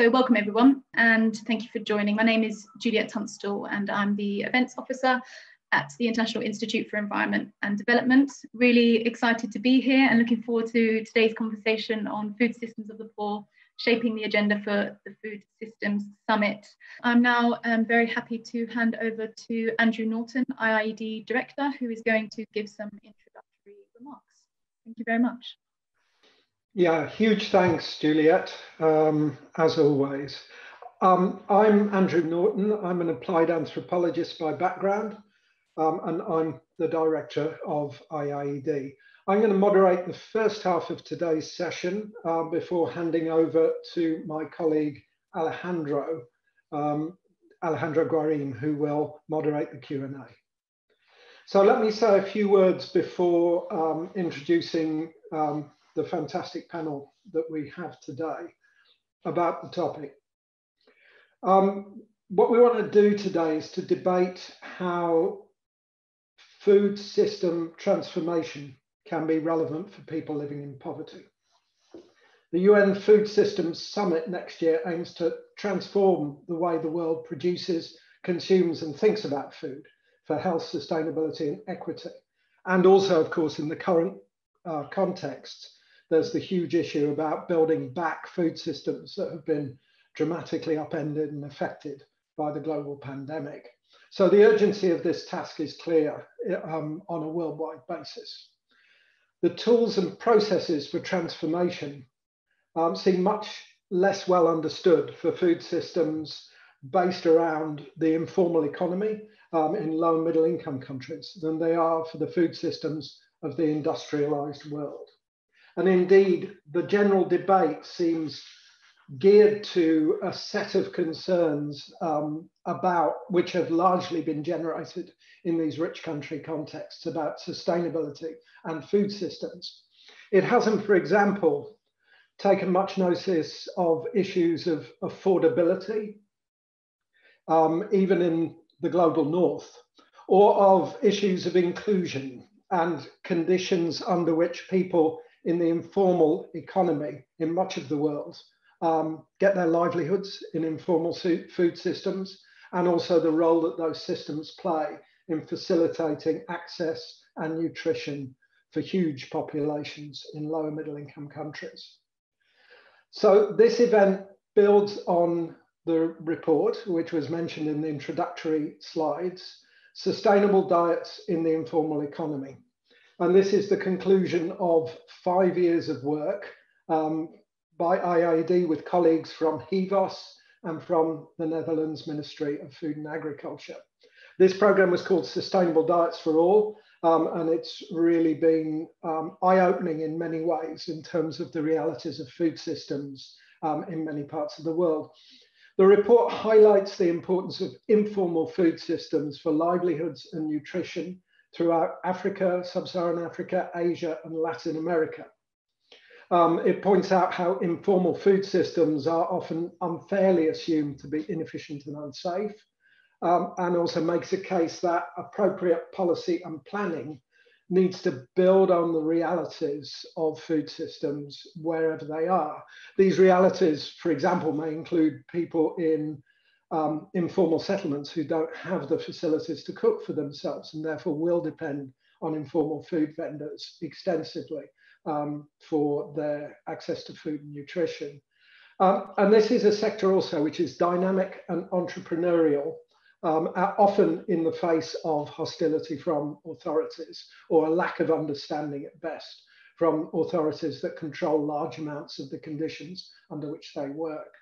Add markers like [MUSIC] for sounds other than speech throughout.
So welcome everyone and thank you for joining. My name is Juliet Tunstall and I'm the events officer at the International Institute for Environment and Development. Really excited to be here and looking forward to today's conversation on food systems of the poor, shaping the agenda for the Food Systems Summit. I'm now um, very happy to hand over to Andrew Norton, IIED Director, who is going to give some introductory remarks. Thank you very much. Yeah, huge thanks, Juliet, um, as always. Um, I'm Andrew Norton. I'm an applied anthropologist by background, um, and I'm the director of IIED. I'm going to moderate the first half of today's session uh, before handing over to my colleague Alejandro, um, Alejandro Guarin, who will moderate the Q&A. So let me say a few words before um, introducing um, the fantastic panel that we have today about the topic. Um, what we want to do today is to debate how food system transformation can be relevant for people living in poverty. The UN Food Systems Summit next year aims to transform the way the world produces, consumes, and thinks about food for health, sustainability, and equity. And also, of course, in the current uh, context, there's the huge issue about building back food systems that have been dramatically upended and affected by the global pandemic. So the urgency of this task is clear um, on a worldwide basis. The tools and processes for transformation um, seem much less well understood for food systems based around the informal economy um, in low and middle income countries than they are for the food systems of the industrialized world. And indeed, the general debate seems geared to a set of concerns um, about which have largely been generated in these rich country contexts about sustainability and food systems. It hasn't, for example, taken much notice of issues of affordability, um, even in the global north, or of issues of inclusion and conditions under which people in the informal economy in much of the world um, get their livelihoods in informal food systems and also the role that those systems play in facilitating access and nutrition for huge populations in lower middle income countries. So this event builds on the report, which was mentioned in the introductory slides, Sustainable Diets in the Informal Economy. And this is the conclusion of five years of work um, by IIED with colleagues from Hivos and from the Netherlands Ministry of Food and Agriculture. This program was called Sustainable Diets for All, um, and it's really been um, eye-opening in many ways in terms of the realities of food systems um, in many parts of the world. The report highlights the importance of informal food systems for livelihoods and nutrition throughout Africa, sub-Saharan Africa, Asia, and Latin America. Um, it points out how informal food systems are often unfairly assumed to be inefficient and unsafe, um, and also makes a case that appropriate policy and planning needs to build on the realities of food systems wherever they are. These realities, for example, may include people in um, informal settlements who don't have the facilities to cook for themselves and therefore will depend on informal food vendors extensively um, for their access to food and nutrition. Um, and this is a sector also which is dynamic and entrepreneurial, um, often in the face of hostility from authorities or a lack of understanding at best from authorities that control large amounts of the conditions under which they work.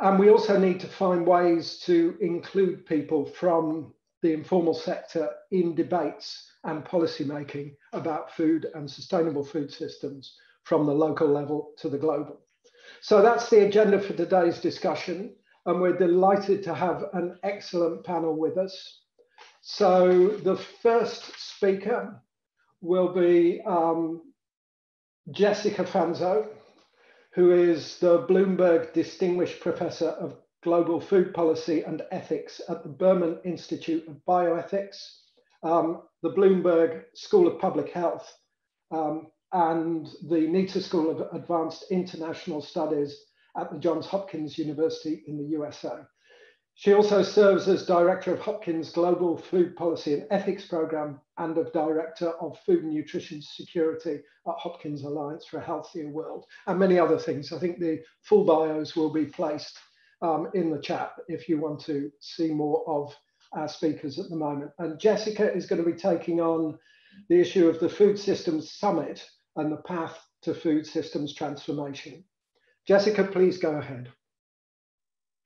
And we also need to find ways to include people from the informal sector in debates and policy making about food and sustainable food systems from the local level to the global. So that's the agenda for today's discussion. And we're delighted to have an excellent panel with us. So the first speaker will be um, Jessica Fanzo, who is the Bloomberg Distinguished Professor of Global Food Policy and Ethics at the Berman Institute of Bioethics, um, the Bloomberg School of Public Health, um, and the Nitze School of Advanced International Studies at the Johns Hopkins University in the USA. She also serves as director of Hopkins Global Food Policy and Ethics Program and of director of Food and Nutrition Security at Hopkins Alliance for a Healthier World, and many other things. I think the full bios will be placed um, in the chat if you want to see more of our speakers at the moment. And Jessica is going to be taking on the issue of the Food Systems Summit and the path to food systems transformation. Jessica, please go ahead.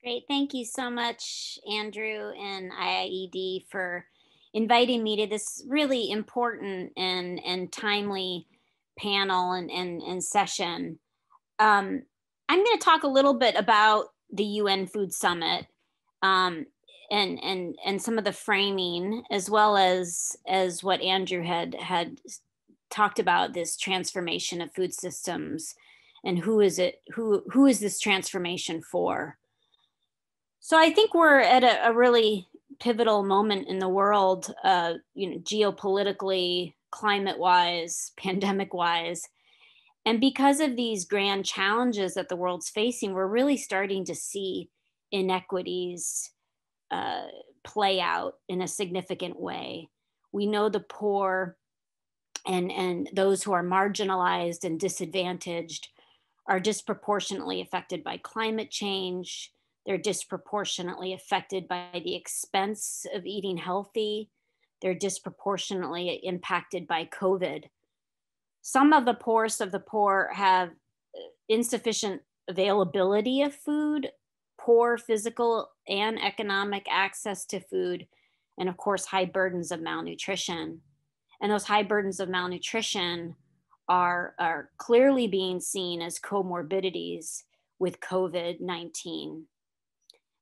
Great. Thank you so much, Andrew and IIED, for inviting me to this really important and, and timely panel and, and, and session. Um, I'm going to talk a little bit about the UN Food Summit um, and, and, and some of the framing, as well as, as what Andrew had, had talked about this transformation of food systems and who is it, who, who is this transformation for? So I think we're at a, a really pivotal moment in the world, uh, you know, geopolitically, climate-wise, [LAUGHS] pandemic-wise. And because of these grand challenges that the world's facing, we're really starting to see inequities uh, play out in a significant way. We know the poor and, and those who are marginalized and disadvantaged are disproportionately affected by climate change, they're disproportionately affected by the expense of eating healthy. They're disproportionately impacted by COVID. Some of the poorest of the poor have uh, insufficient availability of food, poor physical and economic access to food, and of course, high burdens of malnutrition. And those high burdens of malnutrition are, are clearly being seen as comorbidities with COVID 19.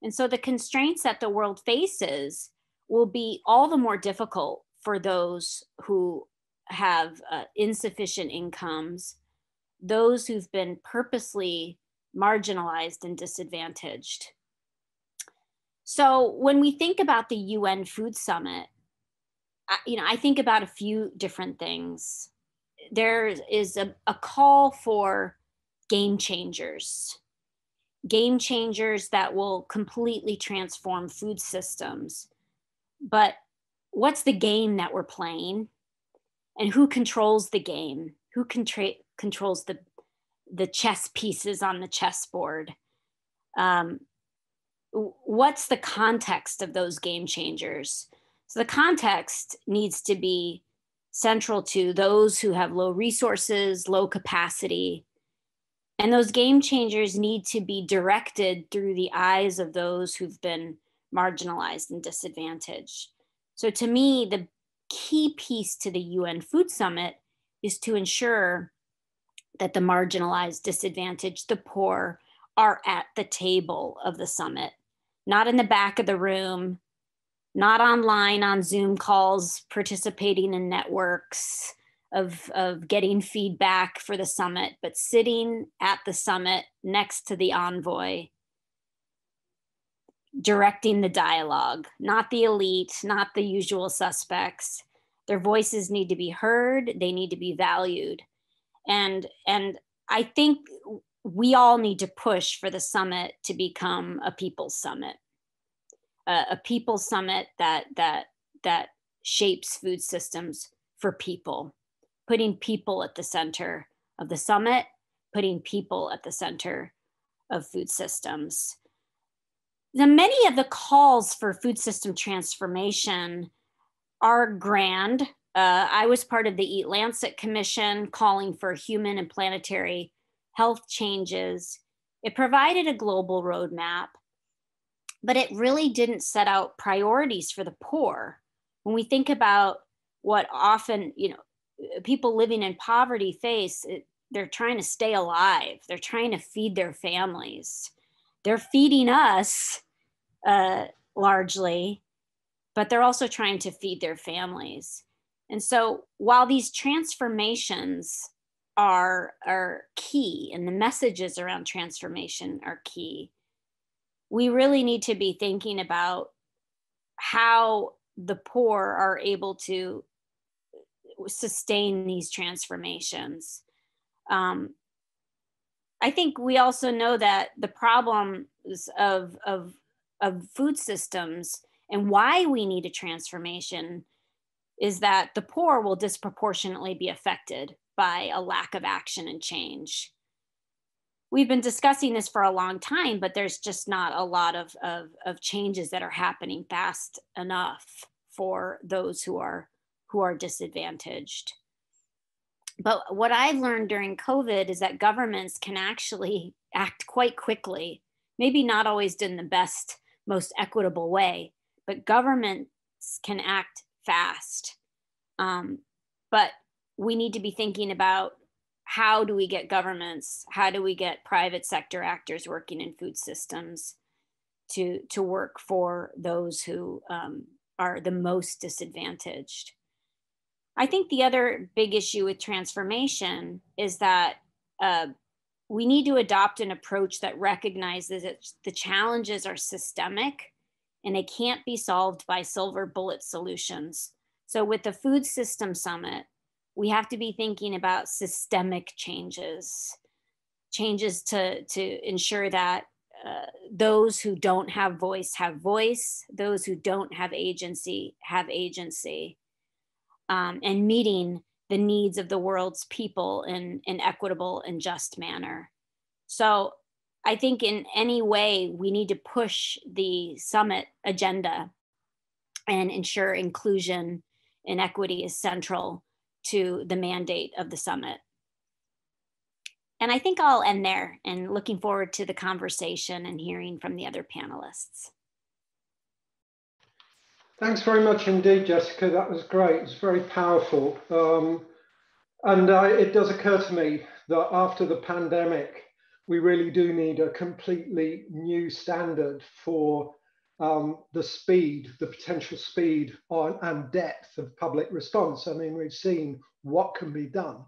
And so the constraints that the world faces will be all the more difficult for those who have uh, insufficient incomes, those who've been purposely marginalized and disadvantaged. So when we think about the UN Food Summit, I, you know, I think about a few different things. There is a, a call for game changers game changers that will completely transform food systems. But what's the game that we're playing? And who controls the game? Who contra- controls the, the chess pieces on the chessboard? Um, what's the context of those game changers? So the context needs to be central to those who have low resources, low capacity, and those game changers need to be directed through the eyes of those who've been marginalized and disadvantaged. So, to me, the key piece to the UN Food Summit is to ensure that the marginalized, disadvantaged, the poor are at the table of the summit, not in the back of the room, not online on Zoom calls, participating in networks, of, of getting feedback for the summit, but sitting at the summit next to the envoy, directing the dialogue, not the elite, not the usual suspects. Their voices need to be heard, they need to be valued. And, and I think we all need to push for the summit to become a people's summit, a, people's summit that, that, that shapes food systems for people putting people at the center of the summit, putting people at the center of food systems. The many of the calls for food system transformation are grand. Uh, I was part of the Eat Lancet Commission calling for human and planetary health changes. It provided a global roadmap, but it really didn't set out priorities for the poor. When we think about what often, you know, people living in poverty face it, they're trying to stay alive. They're trying to feed their families. They're feeding us uh, largely but they're also trying to feed their families. And so while these transformations are are key and the messages around transformation are key we really need to be thinking about how the poor are able to sustain these transformations. Um, I think we also know that the problems of, of, of food systems and why we need a transformation is that the poor will disproportionately be affected by a lack of action and change. We've been discussing this for a long time, but there's just not a lot of, of, of changes that are happening fast enough for those who are who are disadvantaged. But what I've learned during COVID is that governments can actually act quite quickly, maybe not always in the best, most equitable way, but governments can act fast. Um, but we need to be thinking about how do we get governments, how do we get private sector actors working in food systems to, to work for those who um, are the most disadvantaged. I think the other big issue with transformation is that uh, we need to adopt an approach that recognizes that the challenges are systemic and they can't be solved by silver bullet solutions. So, with the Food System Summit, we have to be thinking about systemic changes, changes to, to ensure that uh, those who don't have voice have voice, those who don't have agency have agency, um, and meeting the needs of the world's people in an equitable and just manner. So I think in any way we need to push the summit agenda and ensure inclusion and equity is central to the mandate of the summit. And I think I'll end there and looking forward to the conversation and hearing from the other panelists. Thanks very much indeed, Jessica. That was great. It's very powerful. Um, and uh, it does occur to me that after the pandemic, we really do need a completely new standard for um, the speed, the potential speed on, and depth of public response. I mean, we've seen what can be done.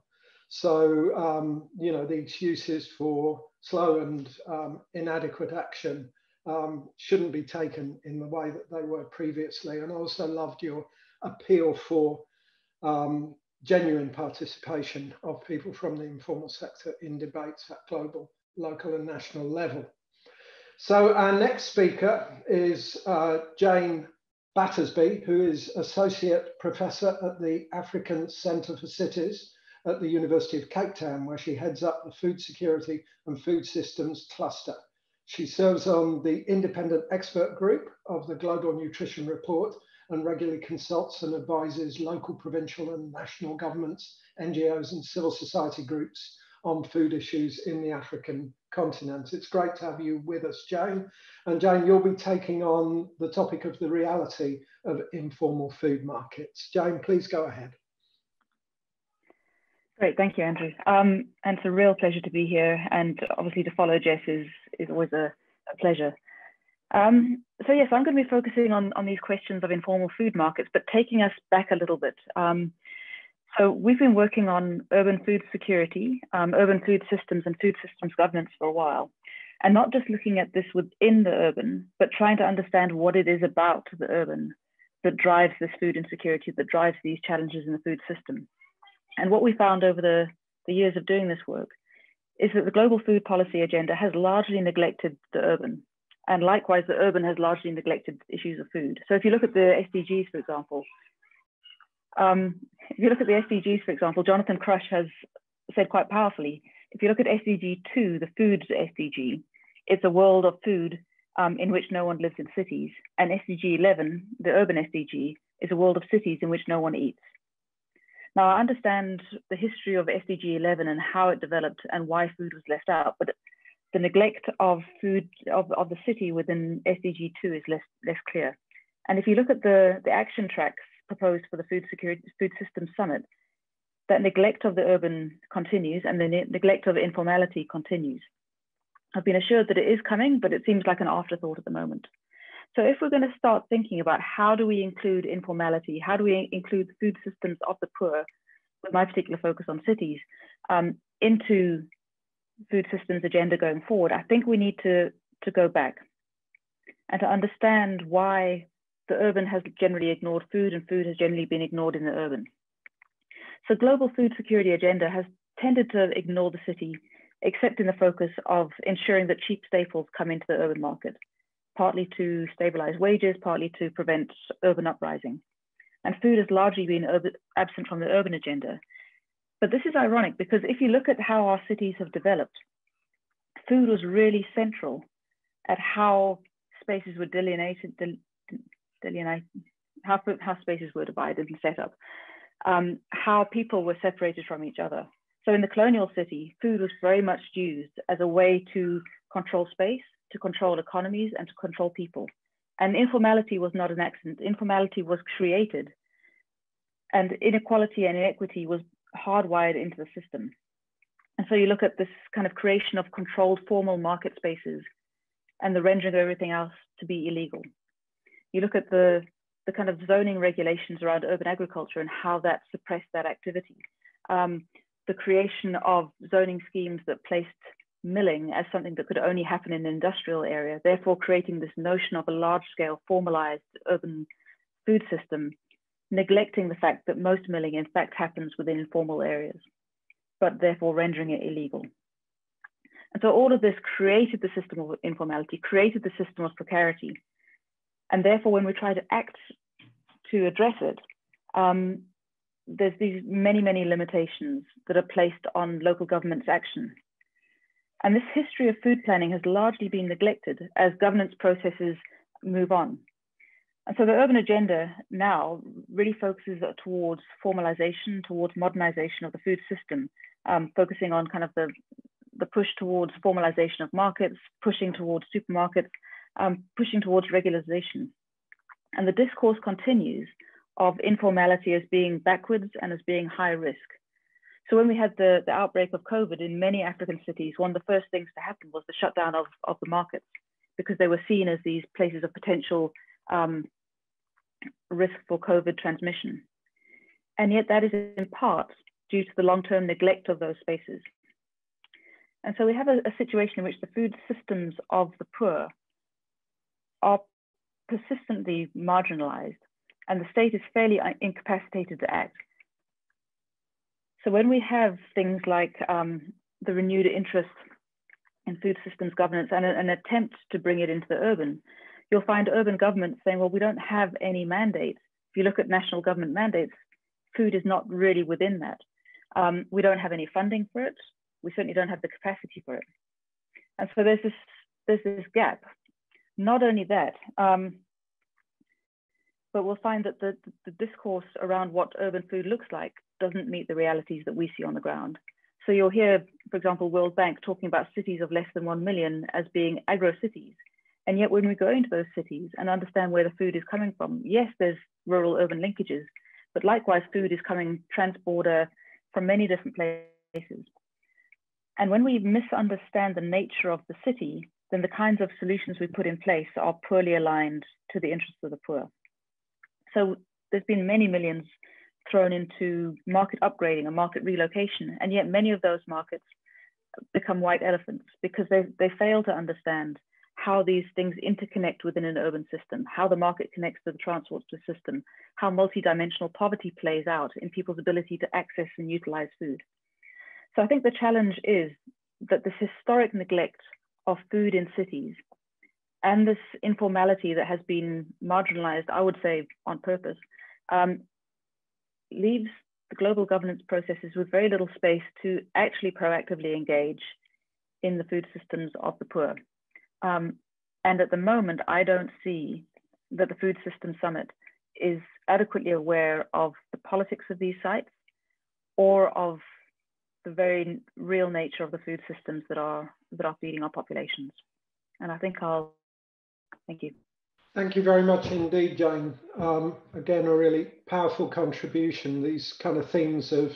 So, um, you know, the excuses for slow and um, inadequate action um, shouldn't be taken in the way that they were previously. And I also loved your appeal for um, genuine participation of people from the informal sector in debates at global, local and national level. So our next speaker is uh, Jane Battersby, who is Associate Professor at the African Centre for Cities at the University of Cape Town, where she heads up the Food Security and Food Systems Cluster. She serves on the independent expert group of the Global Nutrition Report and regularly consults and advises local, provincial and national governments, NGOs and civil society groups on food issues in the African continent. It's great to have you with us, Jane. And Jane, you'll be taking on the topic of the reality of informal food markets. Jane, please go ahead. Great, thank you, Andrew. Um, and it's a real pleasure to be here. And obviously to follow Jess is, is always a, a pleasure. Um, so yes, I'm going to be focusing on, on these questions of informal food markets, but taking us back a little bit. Um, so we've been working on urban food security, um, urban food systems and food systems governance for a while, and not just looking at this within the urban, but trying to understand what it is about the urban that drives this food insecurity, that drives these challenges in the food system. And what we found over the, the years of doing this work is that the global food policy agenda has largely neglected the urban. And likewise, the urban has largely neglected issues of food. So if you look at the SDGs, for example, um, if you look at the SDGs, for example, Jonathan Crush has said quite powerfully, if you look at SDG 2, the food SDG, it's a world of food um, in which no one lives in cities. And SDG 11, the urban SDG, is a world of cities in which no one eats. Now, I understand the history of SDG 11 and how it developed and why food was left out, but the neglect of food of, of the city within SDG 2 is less, less clear. And if you look at the, the action tracks proposed for the Food Security Food Systems Summit, that neglect of the urban continues and the ne neglect of informality continues. I've been assured that it is coming, but it seems like an afterthought at the moment. So if we're going to start thinking about how do we include informality, how do we include the food systems of the poor, with my particular focus on cities, um, into food systems agenda going forward, I think we need to, to go back and to understand why the urban has generally ignored food and food has generally been ignored in the urban. So global food security agenda has tended to ignore the city except in the focus of ensuring that cheap staples come into the urban market, partly to stabilize wages, partly to prevent urban uprising. And food has largely been absent from the urban agenda. But this is ironic because if you look at how our cities have developed, food was really central at how spaces were delineated, delineated how, how spaces were divided and set up, um, how people were separated from each other. So in the colonial city, food was very much used as a way to control space, to control economies, and to control people. And informality was not an accident. Informality was created, and inequality and inequity was hardwired into the system. And so you look at this kind of creation of controlled formal market spaces and the rendering of everything else to be illegal. You look at the, the kind of zoning regulations around urban agriculture and how that suppressed that activity. Um, the creation of zoning schemes that placed milling as something that could only happen in an industrial area, therefore creating this notion of a large scale formalized urban food system, neglecting the fact that most milling in fact happens within informal areas, but therefore rendering it illegal. And so all of this created the system of informality, created the system of precarity. And therefore, when we try to act to address it, um, there's these many, many limitations that are placed on local government's action. And this history of food planning has largely been neglected as governance processes move on. And so the urban agenda now really focuses towards formalization, towards modernization of the food system, um, focusing on kind of the, the push towards formalization of markets, pushing towards supermarkets, um, pushing towards regularization. And the discourse continues of informality as being backwards and as being high risk. So when we had the, the outbreak of COVID in many African cities, one of the first things to happen was the shutdown of, of the markets because they were seen as these places of potential um, risk for COVID transmission. And yet that is in part due to the long-term neglect of those spaces. And so we have a, a situation in which the food systems of the poor are persistently marginalized and the state is fairly incapacitated to act. So when we have things like um, the renewed interest in food systems governance and an attempt to bring it into the urban, you'll find urban governments saying, well, we don't have any mandates. If you look at national government mandates, food is not really within that. Um, we don't have any funding for it. We certainly don't have the capacity for it. And so there's this, there's this gap. Not only that, um, but we'll find that the, the discourse around what urban food looks like doesn't meet the realities that we see on the ground. So you'll hear, for example, World Bank talking about cities of less than 1 million as being agro cities. And yet when we go into those cities and understand where the food is coming from, yes, there's rural urban linkages, but likewise food is coming transborder from many different places. And when we misunderstand the nature of the city, then the kinds of solutions we put in place are poorly aligned to the interests of the poor. So there's been many millions thrown into market upgrading or market relocation, and yet many of those markets become white elephants because they, they fail to understand how these things interconnect within an urban system, how the market connects to the transport system, how multidimensional poverty plays out in people's ability to access and utilize food. So I think the challenge is that this historic neglect of food in cities and this informality that has been marginalized, I would say on purpose, um, leaves the global governance processes with very little space to actually proactively engage in the food systems of the poor. Um, and at the moment, I don't see that the Food System Summit is adequately aware of the politics of these sites or of the very real nature of the food systems that are that are feeding our populations. And I think I'll Thank you. Thank you very much indeed, Jane. Um, again, a really powerful contribution. These kind of themes of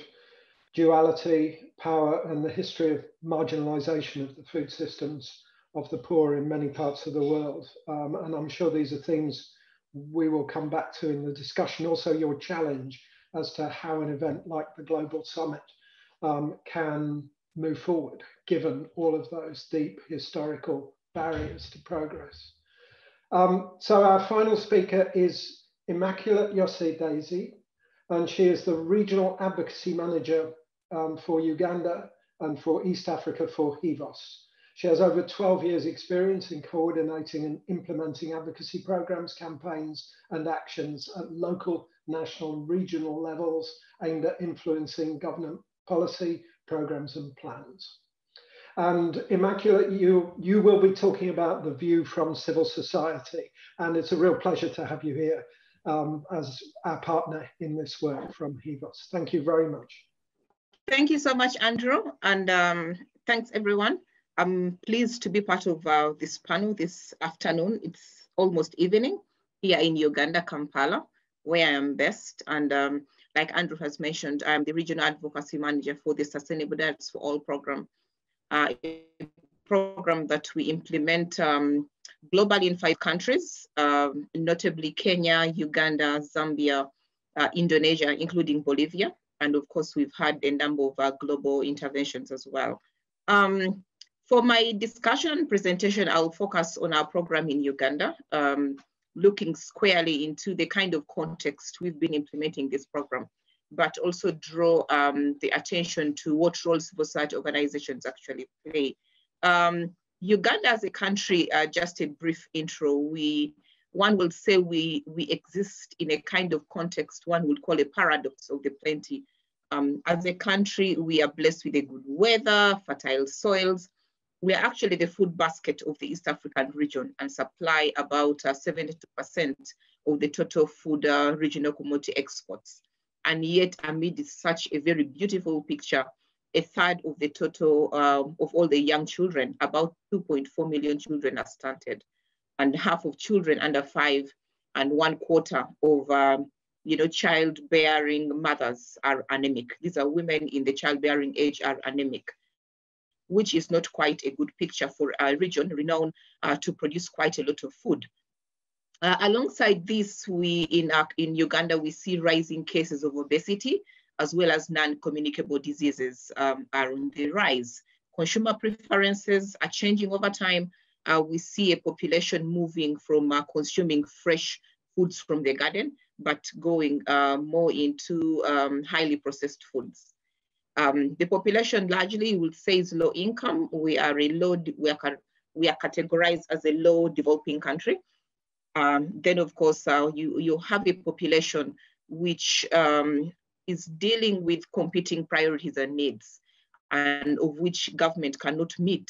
duality, power, and the history of marginalization of the food systems of the poor in many parts of the world. Um, and I'm sure these are themes we will come back to in the discussion. Also, your challenge as to how an event like the Global Summit um, can move forward, given all of those deep historical barriers to progress. Um, so our final speaker is Immaculate Yossa Daisy, and she is the Regional Advocacy Manager um, for Uganda and for East Africa for Hivos. She has over 12 years experience in coordinating and implementing advocacy programs, campaigns and actions at local, national and regional levels aimed at influencing government policy, programs and plans. And Immaculate, you, you will be talking about the view from civil society. And it's a real pleasure to have you here um, as our partner in this work from Hivos. Thank you very much. Thank you so much, Andrew. And um, thanks everyone. I'm pleased to be part of uh, this panel this afternoon. It's almost evening here in Uganda, Kampala, where I am best. And um, like Andrew has mentioned, I'm the regional advocacy manager for the Sustainable Diets for All program, uh, a program that we implement um, globally in five countries, um, notably Kenya, Uganda, Zambia, uh, Indonesia, including Bolivia. And of course, we've had a number of uh, global interventions as well. Um, for my discussion presentation, I'll focus on our program in Uganda, um, looking squarely into the kind of context we've been implementing this program, but also draw um, the attention to what role civil society organizations actually play. Um, Uganda as a country, uh, just a brief intro, we one will say we, we exist in a kind of context one would call a paradox of the plenty. Um, as a country, we are blessed with a good weather, fertile soils, we are actually the food basket of the East African region and supply about 72% uh, of the total food uh, regional commodity exports. And yet, amid such a very beautiful picture, a third of the total um, of all the young children, about 2.4 million children are stunted, and half of children under five, and one quarter of um, you know, childbearing mothers are anemic. These are women in the childbearing age are anemic which is not quite a good picture for a region renowned uh, to produce quite a lot of food. Uh, alongside this, we in, uh, in Uganda, we see rising cases of obesity, as well as non-communicable diseases um, are on the rise. Consumer preferences are changing over time. Uh, we see a population moving from uh, consuming fresh foods from the garden, but going uh, more into um, highly processed foods. Um, the population largely would say is low income. We are a low, we are, we are categorized as a low developing country. Um, then of course, uh, you, you have a population which um, is dealing with competing priorities and needs and of which government cannot meet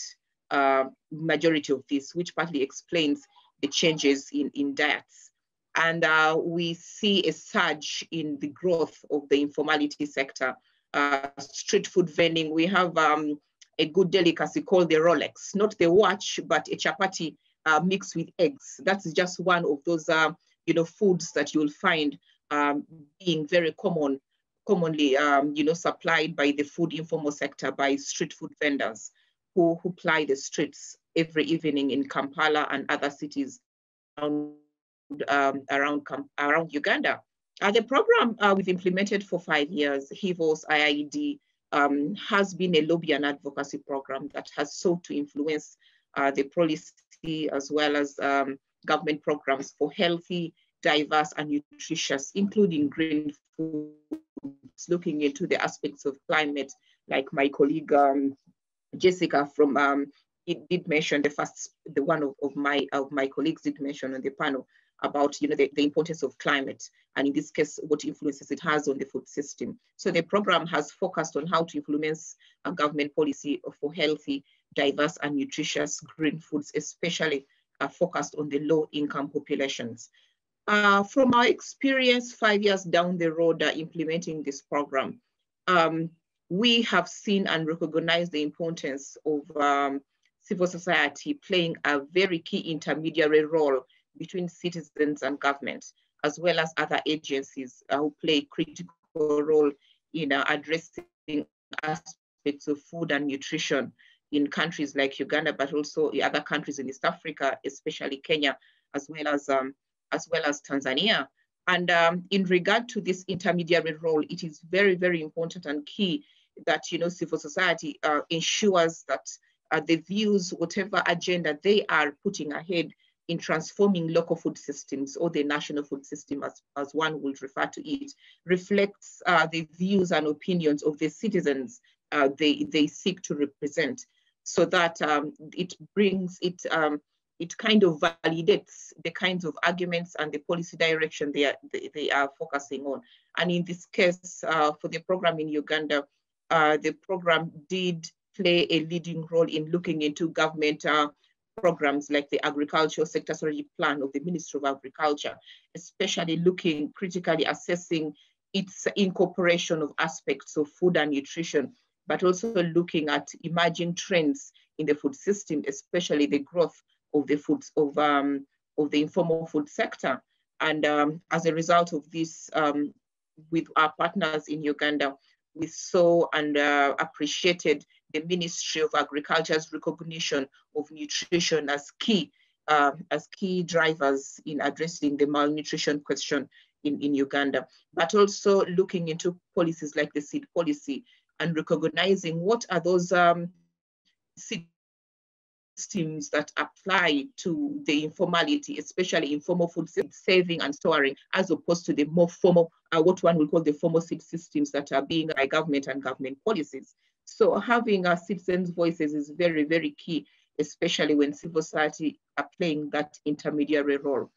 uh, majority of this, which partly explains the changes in, in diets. And uh, we see a surge in the growth of the informality sector, uh, street food vending, we have um, a good delicacy called the Rolex, not the watch, but a chapati uh, mixed with eggs. That's just one of those, uh, you know, foods that you'll find um, being very common, commonly, um, you know, supplied by the food informal sector by street food vendors who, who ply the streets every evening in Kampala and other cities around, um, around, around Uganda. Uh, the program uh, we've implemented for five years, Hivos IIED, um, has been a lobby and advocacy program that has sought to influence uh, the policy as well as um, government programs for healthy, diverse and nutritious, including green foods, looking into the aspects of climate, like my colleague um, Jessica from um, it did mention the first, the one of, of my of my colleagues did mention on the panel about you know, the, the importance of climate, and in this case, what influences it has on the food system. So the program has focused on how to influence a government policy for healthy, diverse, and nutritious green foods, especially uh, focused on the low-income populations. Uh, from our experience five years down the road uh, implementing this program, um, we have seen and recognized the importance of um, civil society playing a very key intermediary role between citizens and government, as well as other agencies uh, who play a critical role in uh, addressing aspects of food and nutrition in countries like Uganda, but also other countries in East Africa, especially Kenya, as well as um, as well as Tanzania. And um, in regard to this intermediary role, it is very, very important and key that you know civil society uh, ensures that uh, the views, whatever agenda they are putting ahead, in transforming local food systems or the national food system as, as one would refer to it, reflects uh, the views and opinions of the citizens uh, they, they seek to represent so that um, it brings it um, it kind of validates the kinds of arguments and the policy direction they are, they, they are focusing on. And in this case, uh, for the program in Uganda, uh, the program did play a leading role in looking into government uh, programs like the agricultural sector strategy plan of the Ministry of Agriculture, especially looking critically assessing its incorporation of aspects of food and nutrition, but also looking at emerging trends in the food system, especially the growth of the food of um, of the informal food sector. And um, as a result of this, um, with our partners in Uganda, we saw and uh, appreciated the Ministry of Agriculture's recognition of nutrition as key uh, as key drivers in addressing the malnutrition question in, in Uganda, but also looking into policies like the seed policy and recognizing what are those um, systems that apply to the informality, especially informal food saving and storing, as opposed to the more formal, uh, what one will call the formal systems that are being by government and government policies. So having our citizens' voices is very, very key, especially when civil society are playing that intermediary role.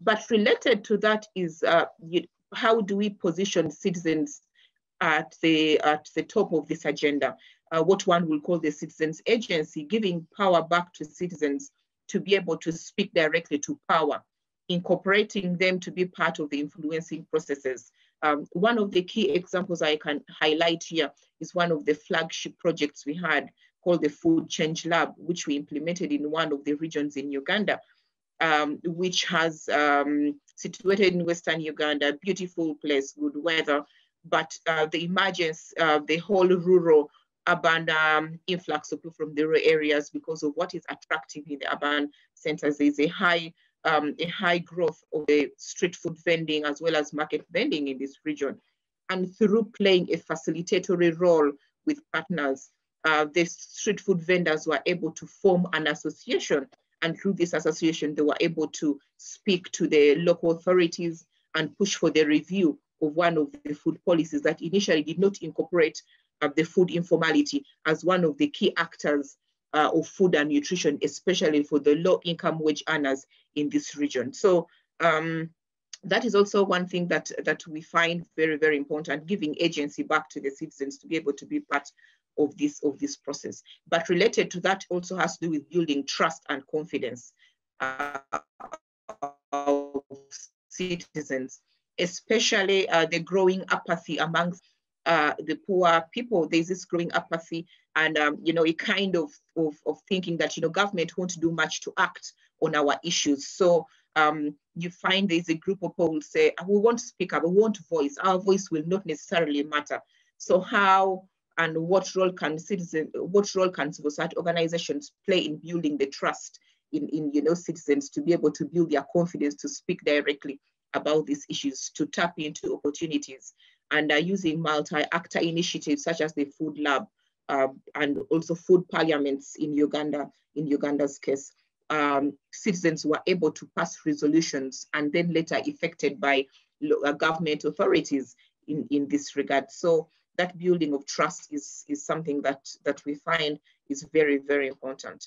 But related to that is uh, you, how do we position citizens at the, at the top of this agenda? uh, what one will call the citizens agency, giving power back to citizens to be able to speak directly to power, incorporating them to be part of the influencing processes. Um, one of the key examples I can highlight here is one of the flagship projects we had called the Food Change Lab, which we implemented in one of the regions in Uganda, um, which has um, situated in Western Uganda, beautiful place, good weather, but uh, the emergence, uh, the whole rural urban um, influx of people from the rural areas because of what is attractive in the urban centers. is a high um, a high growth of the street food vending as well as market vending in this region. And through playing a facilitatory role with partners, uh, the street food vendors were able to form an association. And through this association, they were able to speak to the local authorities and push for the review of one of the food policies that initially did not incorporate of the food informality as one of the key actors uh, of food and nutrition, especially for the low income wage earners in this region. So um, that is also one thing that, that we find very, very important, giving agency back to the citizens to be able to be part of this, of this process. But related to that also has to do with building trust and confidence uh, of citizens, especially uh, the growing apathy amongst uh, the poor people, there's this growing apathy and, um, you know, a kind of, of, of, thinking that, you know, government won't do much to act on our issues. So um, you find there's a group of people who say, we want to speak up, we won't voice, our voice will not necessarily matter. So how and what role can citizen, what role can civil society organizations play in building the trust in, in you know, citizens to be able to build their confidence to speak directly about these issues, to tap into opportunities and are using multi-actor initiatives such as the Food Lab uh, and also food parliaments in Uganda, in Uganda's case. Um, citizens were able to pass resolutions and then later effected by uh, government authorities in, in this regard. So that building of trust is, is something that, that we find is very, very important.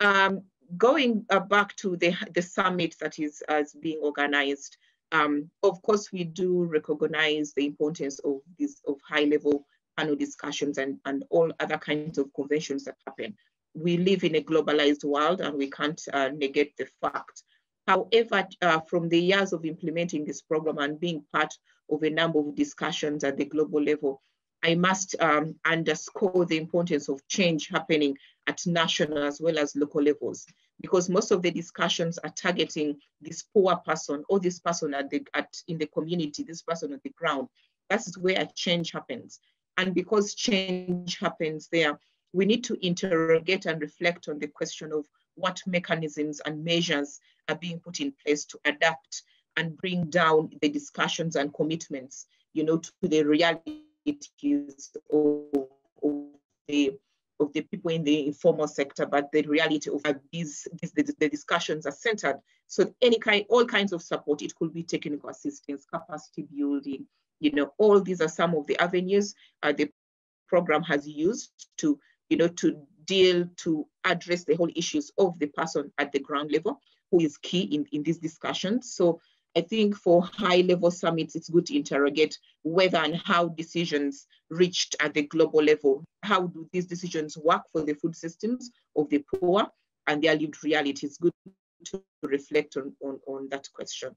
Um, going uh, back to the, the summit that is, uh, is being organized, um, of course, we do recognize the importance of these of high-level panel discussions and, and all other kinds of conventions that happen. We live in a globalized world and we can't uh, negate the fact. However, uh, from the years of implementing this program and being part of a number of discussions at the global level, I must um, underscore the importance of change happening at national as well as local levels because most of the discussions are targeting this poor person or this person at the, at, in the community, this person on the ground. That's where a change happens. And because change happens there, we need to interrogate and reflect on the question of what mechanisms and measures are being put in place to adapt and bring down the discussions and commitments, you know, to the realities of, of the of the people in the informal sector, but the reality of these, these the, the, discussions are centered. So any kind, all kinds of support, it could be technical assistance, capacity building, you know, all these are some of the avenues. Uh, the program has used to, you know, to deal, to address the whole issues of the person at the ground level, who is key in, in these discussions. So I think for high level summits, it's good to interrogate whether and how decisions reached at the global level, how do these decisions work for the food systems of the poor and their lived reality. It's good to reflect on, on, on that question.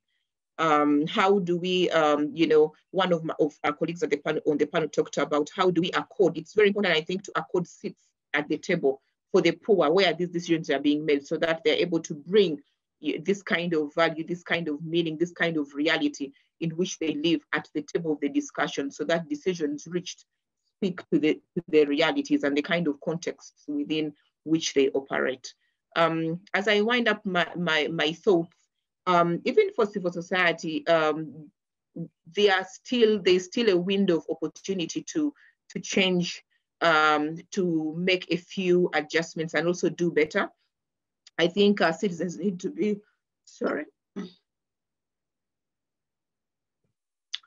Um, how do we, um, you know, one of, my, of our colleagues the panel, on the panel talked about how do we accord. It's very important, I think, to accord seats at the table for the poor where these decisions are being made so that they're able to bring this kind of value, this kind of meaning, this kind of reality in which they live at the table of the discussion so that decisions reached speak to the, to the realities and the kind of contexts within which they operate. Um, as I wind up my, my, my thoughts, um, even for civil society, um, there are still, there's still a window of opportunity to, to change, um, to make a few adjustments and also do better. I think our citizens need to be, sorry.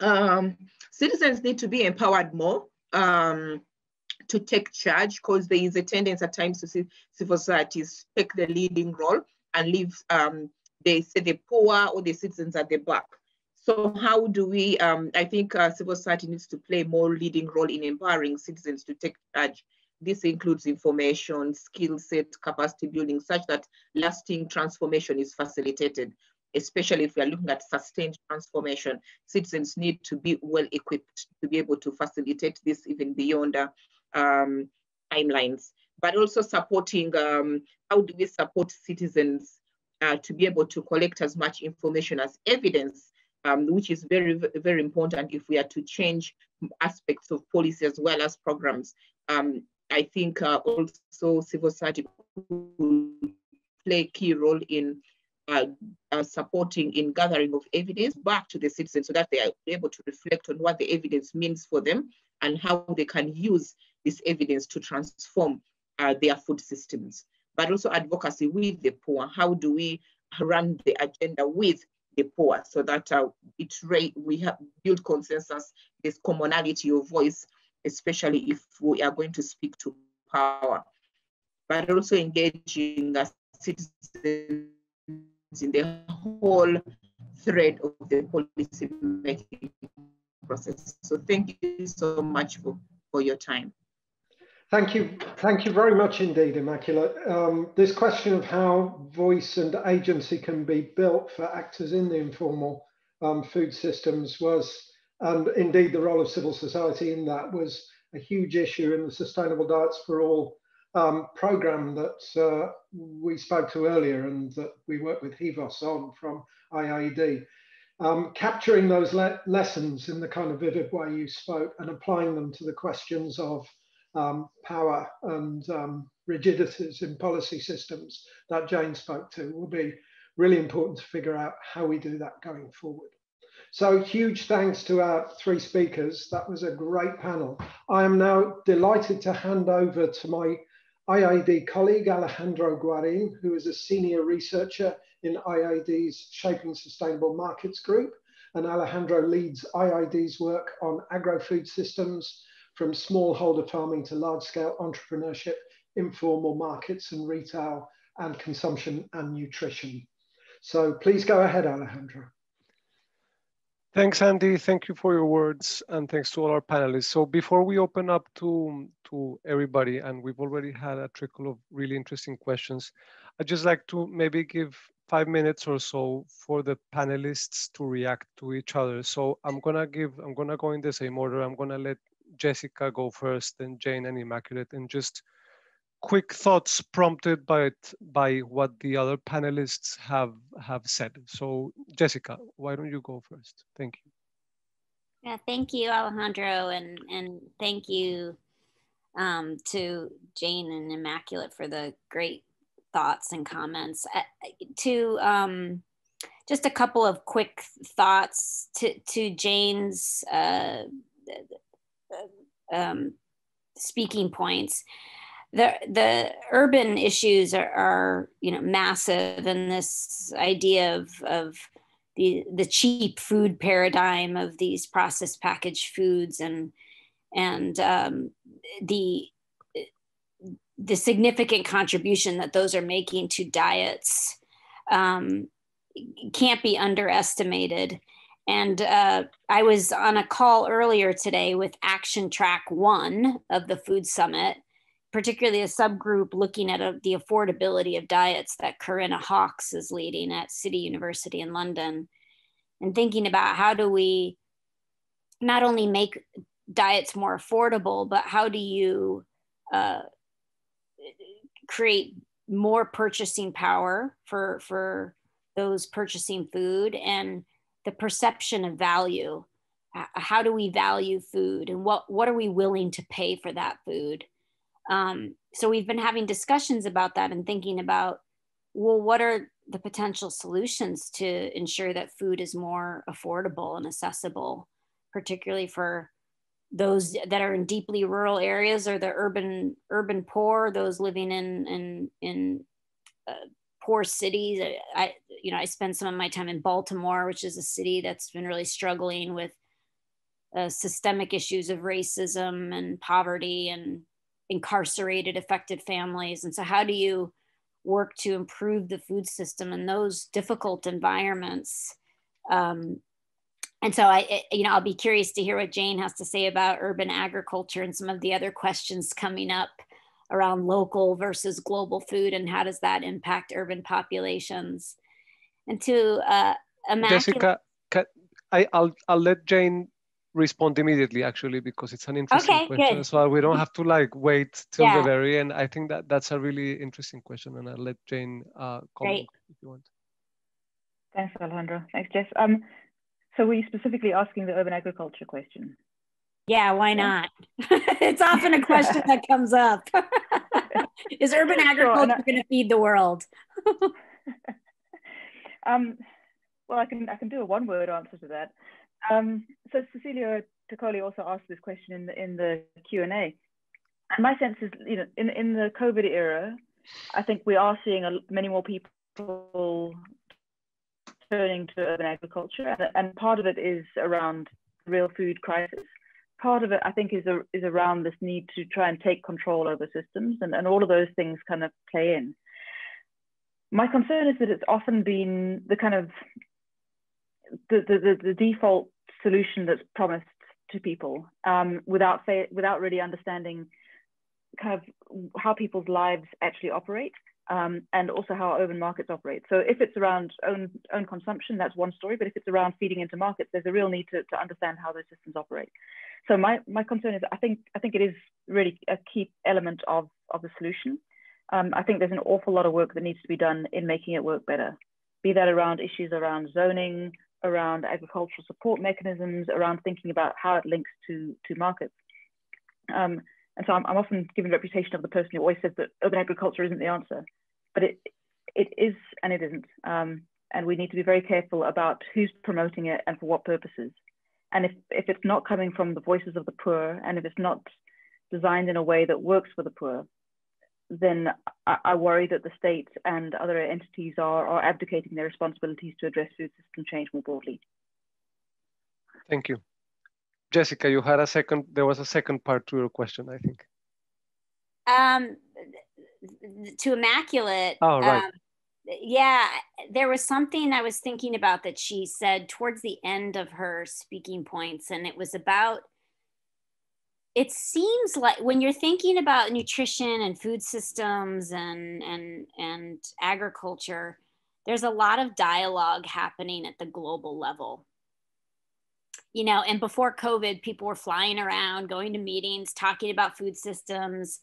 Um, citizens need to be empowered more um, to take charge because there is a tendency at times to see civil societies take the leading role and leave, um, they say the poor or the citizens at the back. So how do we, um, I think uh, civil society needs to play more leading role in empowering citizens to take charge this includes information, skill set, capacity building, such that lasting transformation is facilitated, especially if we are looking at sustained transformation. Citizens need to be well equipped to be able to facilitate this even beyond uh, um, timelines, but also supporting, um, how do we support citizens uh, to be able to collect as much information as evidence um, which is very, very important if we are to change aspects of policy as well as programs. Um, I think uh, also civil society will play a key role in uh, uh, supporting in gathering of evidence back to the citizens so that they are able to reflect on what the evidence means for them and how they can use this evidence to transform uh, their food systems. But also advocacy with the poor. How do we run the agenda with the poor so that uh, it we have build consensus, this commonality of voice especially if we are going to speak to power, but also engaging citizens in the whole thread of the policy making process. So thank you so much for, for your time. Thank you. Thank you very much indeed, Immaculate. Um, this question of how voice and agency can be built for actors in the informal um, food systems was and indeed, the role of civil society in that was a huge issue in the Sustainable Diets for All um, program that uh, we spoke to earlier and that we work with HIVOS on from IIED. Um, capturing those le lessons in the kind of vivid way you spoke and applying them to the questions of um, power and um, rigidities in policy systems that Jane spoke to will be really important to figure out how we do that going forward. So huge thanks to our three speakers. That was a great panel. I am now delighted to hand over to my IIED colleague, Alejandro Guarin, who is a senior researcher in IIED's Shaping Sustainable Markets Group. And Alejandro leads IIED's work on agro-food systems from smallholder farming to large-scale entrepreneurship, informal markets and retail and consumption and nutrition. So please go ahead, Alejandro. Thanks, Andy. Thank you for your words, and thanks to all our panelists. So before we open up to, to everybody, and we've already had a trickle of really interesting questions, I'd just like to maybe give five minutes or so for the panelists to react to each other. So I'm gonna give, I'm gonna go in the same order. I'm gonna let Jessica go first, then Jane and Immaculate, and just quick thoughts prompted by by what the other panelists have have said. So Jessica, why don't you go first? Thank you. Yeah, thank you, Alejandro, and and thank you um, to Jane and Immaculate for the great thoughts and comments. Uh, to um, just a couple of quick thoughts to to Jane's uh, um, speaking points the the urban issues are, are you know massive and this idea of of the the cheap food paradigm of these processed packaged foods and and um, the the significant contribution that those are making to diets um, can't be underestimated. And uh, I was on a call earlier today with Action Track One of the Food Summit, particularly a subgroup looking at a, uh, the affordability of diets that Corinna Hawkes is leading at City University in London, and thinking about how do we not only make diets more affordable, but how do you uh, create more purchasing power for for those purchasing food and the perception of value? How do we value food and what what are we willing to pay for that food um, so we've been having discussions about that and thinking about well what are the potential solutions to ensure that food is more affordable and accessible particularly for those that are in deeply rural areas or the urban urban poor those living in in in uh, poor cities? I you know i spent some of my time in baltimore which is a city that's been really struggling with uh, systemic issues of racism and poverty and incarcerated affected families and so how do you work to improve the food system in those difficult environments um, and so I, you know, I'll be curious to hear what Jane has to say about urban agriculture and some of the other questions coming up around local versus global food and how does that impact urban populations. And to uh, Jessica, can, I, I'll I'll let Jane respond immediately actually because it's an interesting okay, question good. so we don't have to like wait till yeah. the very end i think that that's a really interesting question and i'll let jane uh comment Great. if you want thanks alejandro thanks jess um so were you specifically asking the urban agriculture question? Yeah, why not? [LAUGHS] it's often a question that comes up. [LAUGHS] Is urban agriculture sure, going to feed the world? [LAUGHS] um, well, I can I can do a one word answer to that. Um, so Cecilia Tacoli also asked this question in the in the Q and A, and my sense is, you know, in in the COVID era, I think we are seeing a, many more people turning to urban agriculture, and, part of it is around the real food crisis. Part of it, I think, is a, is around this need to try and take control over systems, and, and all of those things kind of play in. My concern is that it's often been the kind of the, the, the, default solution that's promised to people um, without without really understanding kind of how people's lives actually operate um, and also how urban markets operate. So if it's around own, own consumption, that's one story. But if it's around feeding into markets, there's a real need to, to understand how those systems operate. So my, my concern is I think, I think it is really a key element of, of the solution. Um, I think there's an awful lot of work that needs to be done in making it work better, be that around issues around zoning, around agricultural support mechanisms, around thinking about how it links to, to markets. Um, and so I'm, I'm, often given the reputation of the person who always says that urban agriculture isn't the answer but it it is and it isn't. Um, and we need to be very careful about who's promoting it and for what purposes. And if, if it's not coming from the voices of the poor and if it's not designed in a way that works for the poor, then I, I worry that the state and other entities are, are abdicating their responsibilities to address food system change more broadly. Thank you. Jessica, you had a second, there was a second part to your question, I think. Um, to immaculate oh right um, yeah there was something i was thinking about that she said towards the end of her speaking points and it was about it seems like when you're thinking about nutrition and food systems and and and agriculture there's a lot of dialogue happening at the global level. You know and before covid people were flying around going to meetings talking about food systems.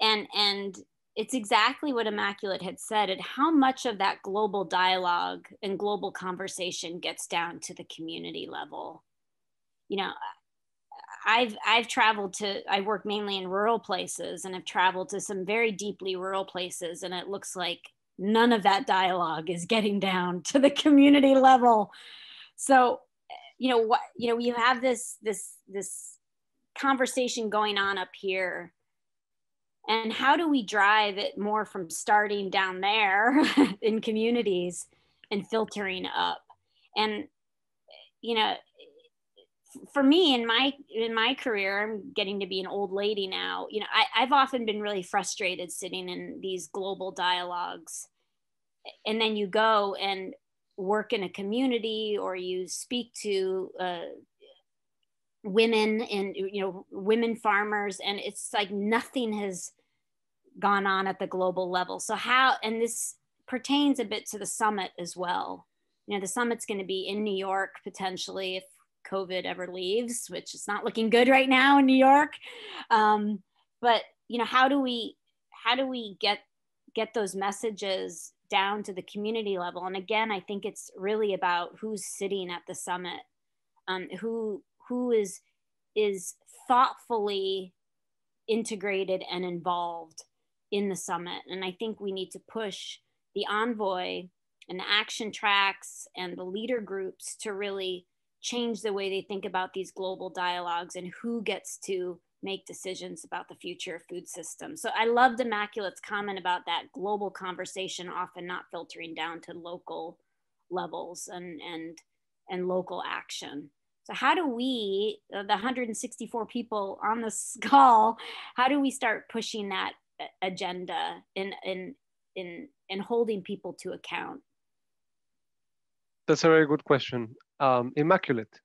And and it's exactly what immaculate had said and how much of that global dialogue and global conversation gets down to the community level. You know i've i've traveled to i work mainly in rural places and have traveled to some very deeply rural places and it looks like none of that dialogue is getting down to the community level. So you know what you know you have this this this conversation going on up here and how do we drive it more from starting down there [LAUGHS] in communities and filtering up? And you know for me in my in my career i'm getting to be an old lady now you know I, i've often been really frustrated sitting in these global dialogues. And then you go and work in a community or you speak to uh, women and you know women farmers and it's like nothing has gone on at the global level. So how and this pertains a bit to the summit as well. You know the summit's going to be in new york potentially if COVID ever leaves, which is not looking good right now in New York. Um, but you know, how do we how do we get get those messages down to the community level? And again, I think it's really about who's sitting at the summit, um, who who is is thoughtfully integrated and involved in the summit. And I think we need to push the envoy and the action tracks and the leader groups to really change the way they think about these global dialogues and who gets to make decisions about the future of food systems. So I loved Immaculate's comment about that global conversation often not filtering down to local levels and and and local action. So how do we, uh, the 164 people on this [LAUGHS] call, how do we start pushing that agenda in in in in holding people to account? That's a very good question um, immaculate.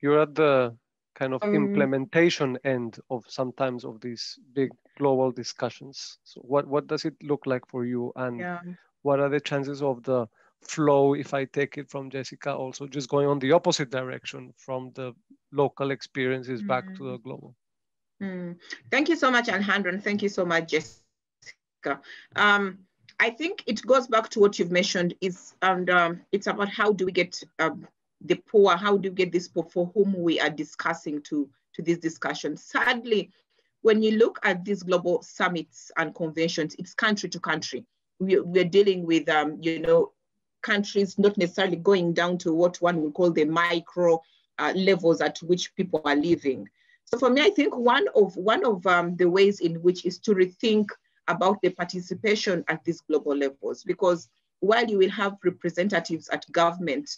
You're at the kind of um, implementation end of sometimes of these big global discussions. So what, what does it look like for you? And yeah. what are the chances of the flow, if I take it from Jessica, also just going on the opposite direction from the local experiences mm. back to the mm. global? Mm. Thank you so much, Alejandro, and thank you so much, Jessica. Um, I think it goes back to what you've mentioned is, and um, it's about how do we get um, the poor, how do you get this poor for whom we are discussing to, to this discussion? Sadly, when you look at these global summits and conventions, it's country to country. We, we're dealing with, um, you know, countries not necessarily going down to what one would call the micro uh, levels at which people are living. So for me, I think one of one of um, the ways in which is to rethink about the participation at these global levels, because while you will have representatives at government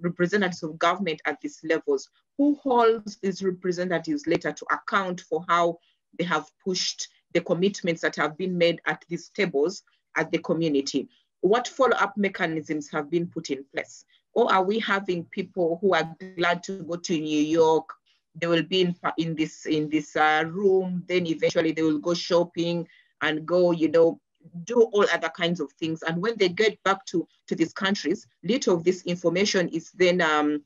representatives of government at these levels, who holds these representatives later to account for how they have pushed the commitments that have been made at these tables at the community? What follow-up mechanisms have been put in place? Or are we having people who are glad to go to New York? They will be in, in this in this uh, room. Then eventually they will go shopping and go, you know, do all other kinds of things. And when they get back to, to these countries, little of this information is then um,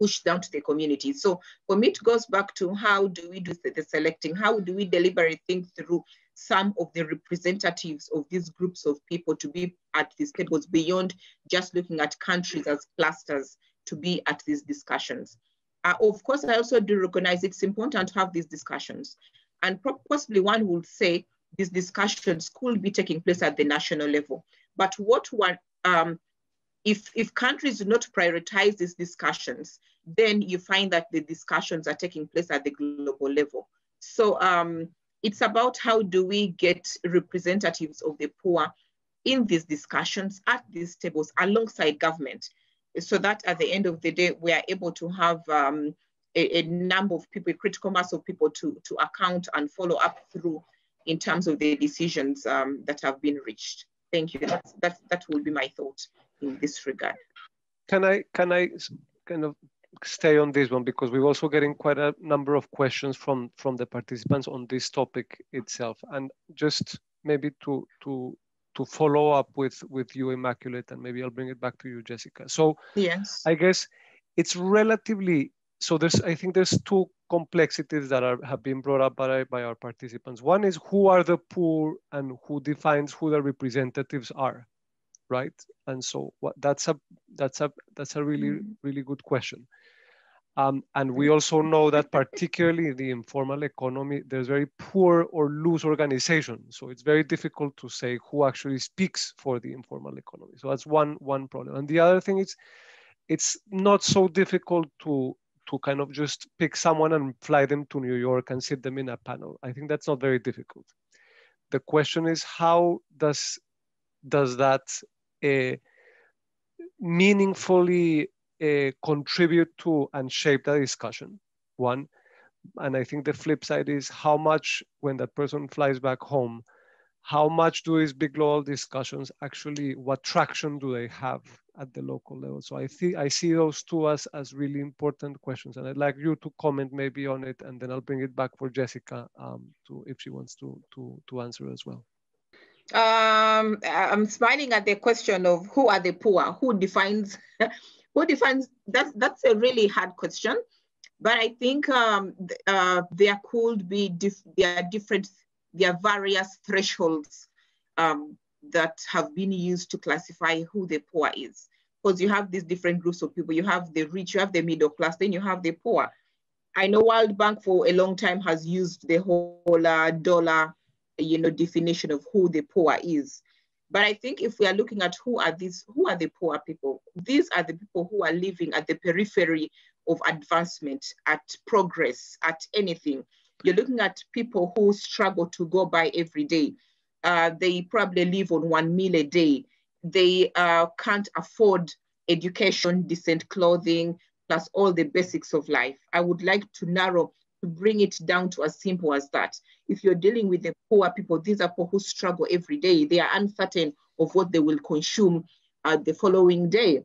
pushed down to the community. So for me, it goes back to how do we do the, the selecting? How do we deliberately think through some of the representatives of these groups of people to be at these tables beyond just looking at countries as clusters to be at these discussions. Uh, of course, I also do recognize it's important to have these discussions. And possibly one would say, these discussions could be taking place at the national level. But what one, um, if, if countries do not prioritize these discussions, then you find that the discussions are taking place at the global level. So um, it's about how do we get representatives of the poor in these discussions at these tables alongside government so that at the end of the day, we are able to have um, a, a, number of people, a critical mass of people to, to account and follow up through in terms of the decisions um, that have been reached. Thank you. That's, that, that will be my thought in this regard. Can I, can I kind of stay on this one because we're also getting quite a number of questions from, from the participants on this topic itself. And just maybe to, to, to follow up with, with you, Immaculate, and maybe I'll bring it back to you, Jessica. So yes, I guess it's relatively, so there's, I think there's two complexities that are, have been brought up by, by our participants. One is who are the poor and who defines who the representatives are, right? And so what, that's a that's a that's a really mm-hmm. really good question. Um, and we also know that [LAUGHS] particularly in the informal economy, there's very poor or loose organization. So it's very difficult to say who actually speaks for the informal economy. So that's one one problem. And the other thing is, it's not so difficult to to kind of just pick someone and fly them to New York and sit them in a panel. I think that's not very difficult. The question is how does does that uh, meaningfully uh, contribute to and shape the discussion, one. And I think the flip side is how much, when that person flies back home, how much do these big global discussions actually, what traction do they have at the local level? So I think I see those two as, as really important questions. And I'd like you to comment maybe on it, and then I'll bring it back for Jessica um, to if she wants to, to, to answer as well. Um, I'm smiling at the question of who are the poor? Who defines? [LAUGHS] who defines? That's that's a really hard question, but I think um, uh, there could be there are different there are various thresholds um, that have been used to classify who the poor is. Because you have these different groups of people. You have the rich, you have the middle class, then you have the poor. I know World Bank for a long time has used the whole uh, dollar you know, definition of who the poor is. But I think if we are looking at who are these, who are the poor people? These are the people who are living at the periphery of advancement, at progress, at anything. You're looking at people who struggle to go by every day. Uh, they probably live on one meal a day. They uh, can't afford education, decent clothing, plus all the basics of life. I would like to narrow to bring it down to as simple as that. If you're dealing with the poor people, these are people who struggle every day. They are uncertain of what they will consume uh, the following day.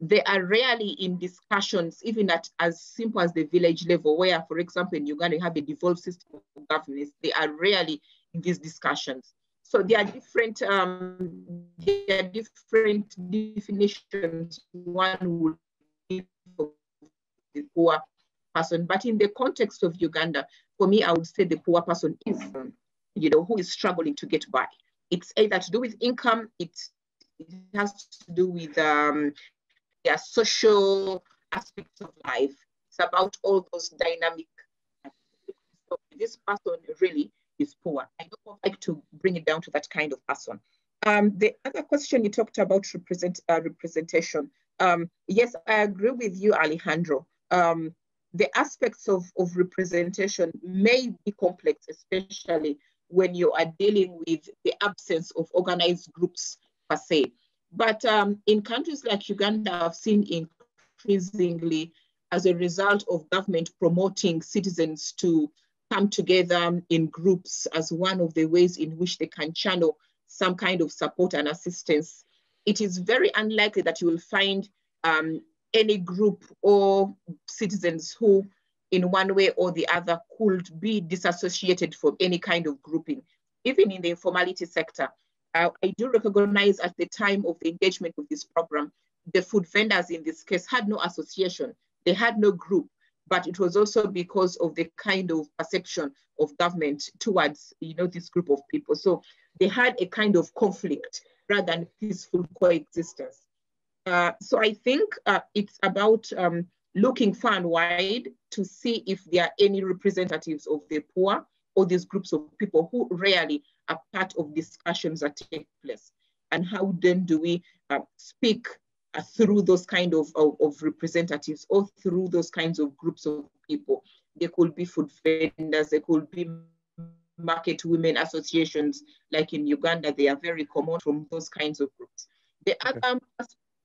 They are rarely in discussions, even at as simple as the village level, where, for example, in Uganda, you have a devolved system of governance. They are rarely in these discussions. So there are different, um, there are different definitions one would give for the poor person. But in the context of Uganda, for me, I would say the poor person is, you know, who is struggling to get by. It's either to do with income, it, it has to do with um, their social aspects of life. It's about all those dynamic. So this person really is poor. I don't like to bring it down to that kind of person. Um, the other question you talked about represent, uh, representation. Um, yes, I agree with you, Alejandro. Um, the aspects of, of representation may be complex, especially when you are dealing with the absence of organized groups per se. But um, in countries like Uganda, I've seen increasingly as a result of government promoting citizens to come together in groups as one of the ways in which they can channel some kind of support and assistance. It is very unlikely that you will find um, any group or citizens who in one way or the other could be disassociated from any kind of grouping, even in the informality sector. Uh, I do recognize at the time of the engagement of this program, the food vendors in this case had no association, they had no group, but it was also because of the kind of perception of government towards you know, this group of people. So they had a kind of conflict rather than peaceful coexistence. Uh, so I think uh, it's about um, looking far and wide to see if there are any representatives of the poor or these groups of people who rarely are part of discussions that take place. And how then do we uh, speak uh, through those kind of, of, of, representatives or through those kinds of groups of people? There could be food vendors, there could be market women associations, like in Uganda, they are very common from those kinds of groups. The okay. other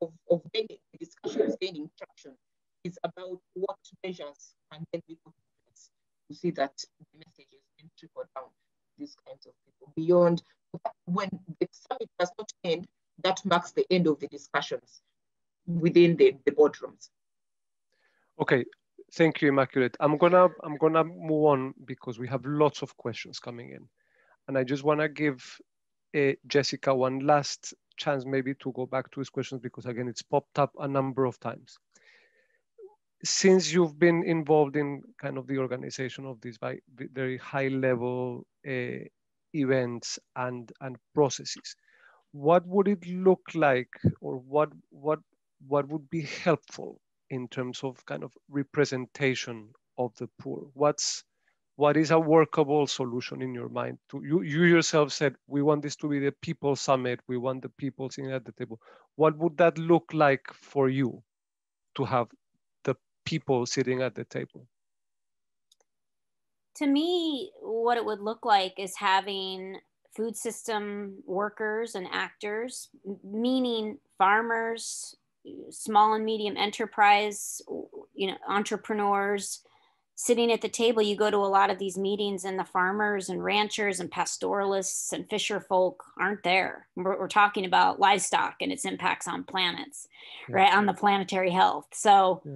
of, of gaining, discussions gaining traction is about what measures can then be put in place to see that the messages can trickle down these kinds of people beyond when the summit does not end, that marks the end of the discussions within the, the boardrooms. Okay, thank you, Immaculate. I'm gonna I'm gonna move on because we have lots of questions coming in, and I just wanna give uh, Jessica one last chance maybe to go back to his questions because again, it's popped up a number of times. Since you've been involved in kind of the organization of these very high level uh, events and, and processes, what would it look like or what, what, what would be helpful in terms of kind of representation of the poor? What's, what is a workable solution in your mind to you you yourself said we want this to be the people summit we want the people sitting at the table what would that look like for you to have people sitting at the table to me what it would look like is having food system workers and actors meaning farmers small and medium enterprise, you know, entrepreneurs sitting at the table. You go to a lot of these meetings, and the farmers and ranchers and pastoralists and fisher folk aren't there. We're, we're talking about livestock and its impacts on planets, yeah. right? On the planetary health. So yeah.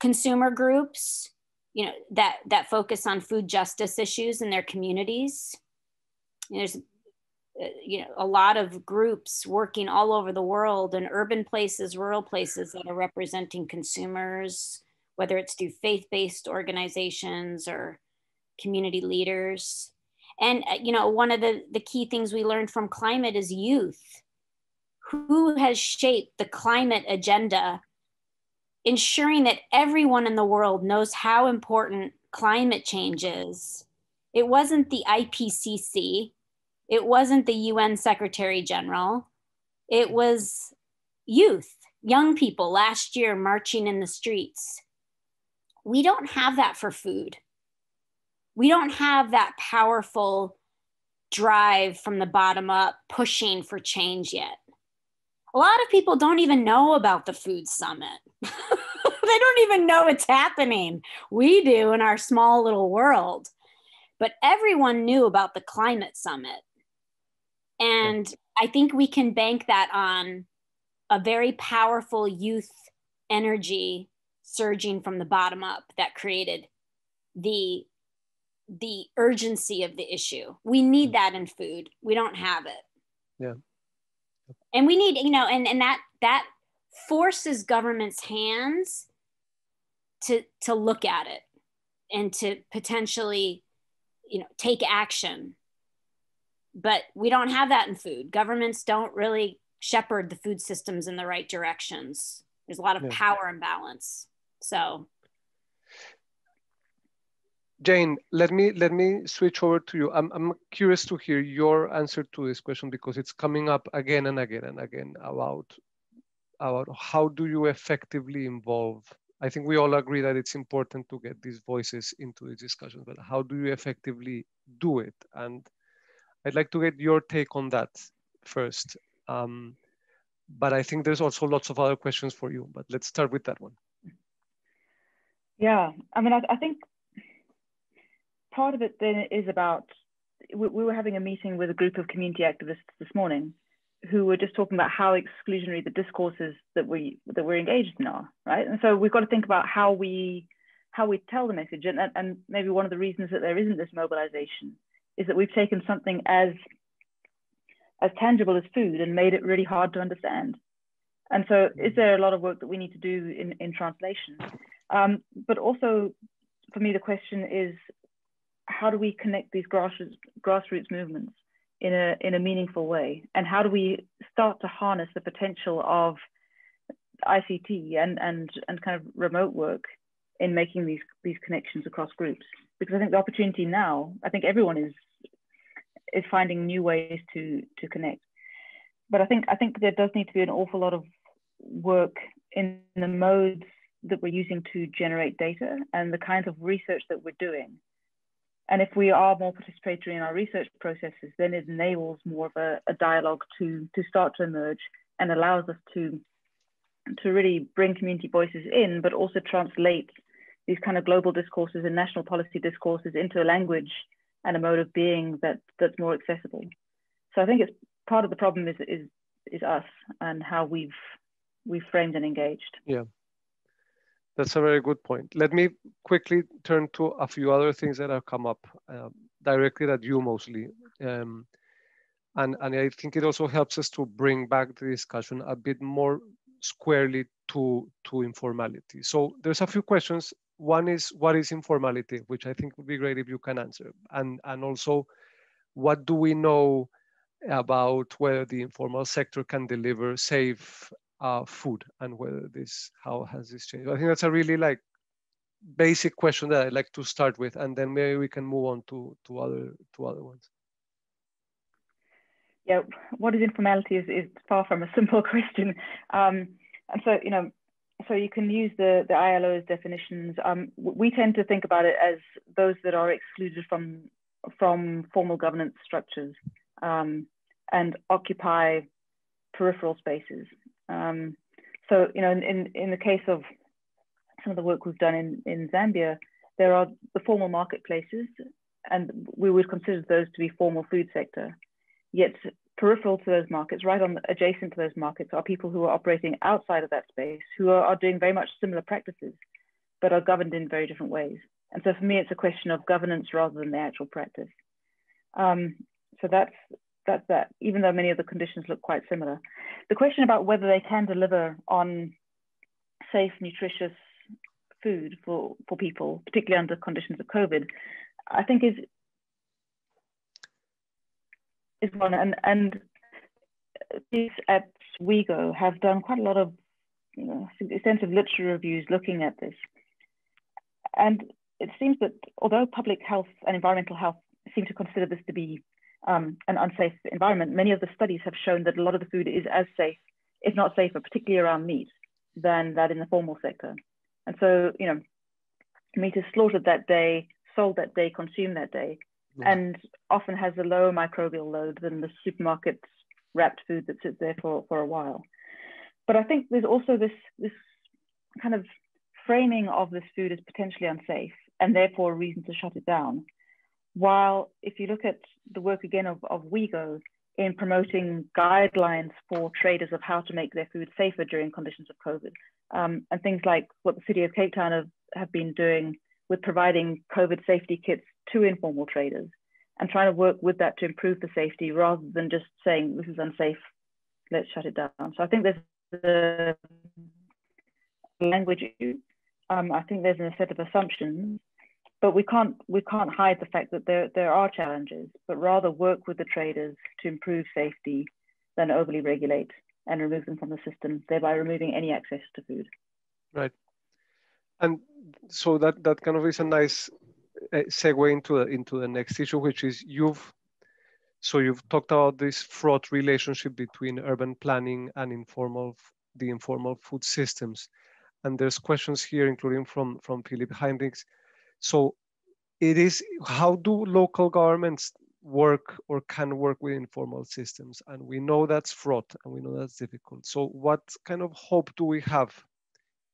Consumer groups, you know, that that focus on food justice issues in their communities. There's uh, you know a lot of groups working all over the world in urban places rural places that are representing consumers whether it's through faith-based organizations or community leaders and uh, you know one of the the key things we learned from climate is youth who has shaped the climate agenda ensuring that everyone in the world knows how important climate change is it wasn't the ipcc it wasn't the UN Secretary General. It was youth, young people last year marching in the streets. We don't have that for food. We don't have that powerful drive from the bottom up pushing for change yet. A lot of people don't even know about the food summit. [LAUGHS] they don't even know it's happening. We do in our small little world. But everyone knew about the climate summit. And I think we can bank that on a very powerful youth energy surging from the bottom up that created the the urgency of the issue. We need that in food. We don't have it. Yeah. And we need, you know, and, and that that forces government's hands to to look at it and to potentially, you know, take action but we don't have that in food. Governments don't really shepherd the food systems in the right directions. There's a lot of yeah. power imbalance. So Jane, let me let me switch over to you. I'm I'm curious to hear your answer to this question because it's coming up again and again and again about about how do you effectively involve I think we all agree that it's important to get these voices into the discussion, but how do you effectively do it? And I'd like to get your take on that first. Um, but I think there's also lots of other questions for you, but let's start with that one. Yeah, I mean, I, I think part of it then is about, we, we were having a meeting with a group of community activists this morning who were just talking about how exclusionary the discourses that we that we're engaged in are, right? And so we've got to think about how we how we tell the message, and and maybe one of the reasons that there isn't this mobilization is that we've taken something as as tangible as food and made it really hard to understand. And so, is there a lot of work that we need to do in, in translation? Um, but also, for me, the question is how do we connect these grassroots, grassroots movements in a, in a meaningful way? And how do we start to harness the potential of ICT and, and, and kind of remote work in making these, these connections across groups? Because I think the opportunity now, I think everyone is is finding new ways to to connect. But I think I think there does need to be an awful lot of work in the modes that we're using to generate data and the kinds of research that we're doing. And if we are more participatory in our research processes, then it enables more of a, a dialogue to, to start to emerge and allows us to, to really bring community voices in, but also translate these kind of global discourses and national policy discourses into a language and a mode of being that that's more accessible. So I think it's part of the problem is is is us and how we've we've framed and engaged. Yeah. That's a very good point. Let me quickly turn to a few other things that have come up uh, directly at you mostly. Um, and, and I think it also helps us to bring back the discussion a bit more squarely to, to informality. So there's a few questions one is what is informality, which I think would be great if you can answer. And, and also, what do we know about whether the informal sector can deliver safe uh, food and whether this, how has this changed? I think that's a really like basic question that I'd like to start with, and then maybe we can move on to, to, other, to other ones. Yeah, what is informality is, is far from a simple [LAUGHS] question. Um, and so, you know, so you can use the, the ILO's definitions. Um, we tend to think about it as those that are excluded from, from formal governance structures um, and occupy peripheral spaces. Um, so, you know, in, in, in the case of some of the work we've done in, in Zambia, there are the formal marketplaces, and we would consider those to be formal food sector. Yet peripheral to those markets, right on adjacent to those markets, are people who are operating outside of that space, who are, are doing very much similar practices, but are governed in very different ways. And so for me, it's a question of governance rather than the actual practice. Um, so that's that's that, even though many of the conditions look quite similar. The question about whether they can deliver on safe, nutritious food for, for people, particularly under conditions of COVID, I think is is one and and these at WIEGO have done quite a lot of you know, extensive literature reviews looking at this. And it seems that although public health and environmental health seem to consider this to be um, an unsafe environment, many of the studies have shown that a lot of the food is as safe, if not safer, particularly around meat, than that in the formal sector. And so, you know, meat is slaughtered that day, sold that day, consumed that day, mm. and often has a lower microbial load than the supermarket wrapped food that sits there for, for a while. But I think there's also this, this kind of framing of this food as potentially unsafe and therefore a reason to shut it down. While if you look at the work again of, of WIEGO in promoting guidelines for traders of how to make their food safer during conditions of COVID, um, and things like what the city of Cape Town have, have been doing with providing COVID safety kits to informal traders and trying to work with that to improve the safety rather than just saying this is unsafe, let's shut it down. So I think there's the language um, I think there's a set of assumptions, but we can't we can't hide the fact that there there are challenges, but rather work with the traders to improve safety than overly regulate and remove them from the system, thereby removing any access to food. Right, and so that that kind of is a nice uh, segue into the, into the next issue, which is you've so you've talked about this fraught relationship between urban planning and informal the informal food systems and there's questions here, including from, from Philip Heinrichs. So it is, how do local governments work or can work with informal systems? And we know that's fraught and we know that's difficult. So what kind of hope do we have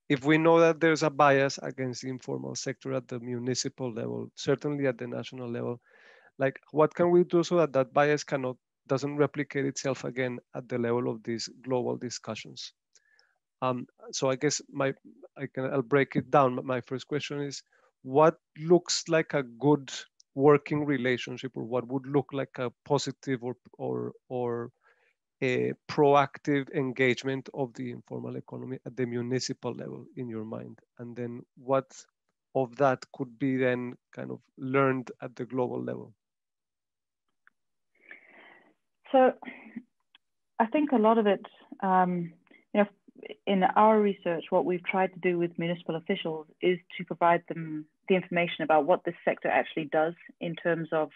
if we know that there's a bias against the informal sector at the municipal level, certainly at the national level, like what can we do so that that bias cannot doesn't replicate itself again at the level of these global discussions? Um, so I guess my I can I'll break it down. My first question is, what looks like a good working relationship, or what would look like a positive or or or a proactive engagement of the informal economy at the municipal level in your mind, and then what of that could be then kind of learned at the global level? So I think a lot of it, um, you know, in our research, what we've tried to do with municipal officials is to provide them the information about what this sector actually does in terms of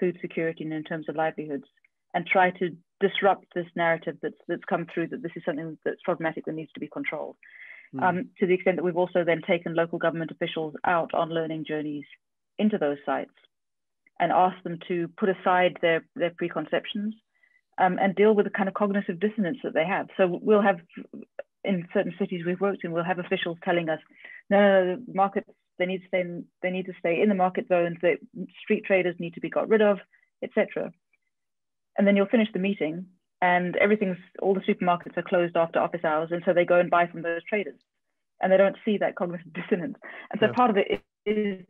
food security and in terms of livelihoods, and try to disrupt this narrative that's, that's come through that this is something that's problematic that needs to be controlled. Mm. Um, to the extent that we've also then taken local government officials out on learning journeys into those sites and asked them to put aside their, their preconceptions um, and deal with the kind of cognitive dissonance that they have. So we'll have in certain cities we've worked in, we'll have officials telling us, no, no, no the markets they need to stay in, they need to stay in the market zones. That street traders need to be got rid of, etc. And then you'll finish the meeting, and everything's all the supermarkets are closed after office hours, and so they go and buy from those traders, and they don't see that cognitive [LAUGHS] dissonance. And so yeah. part of it is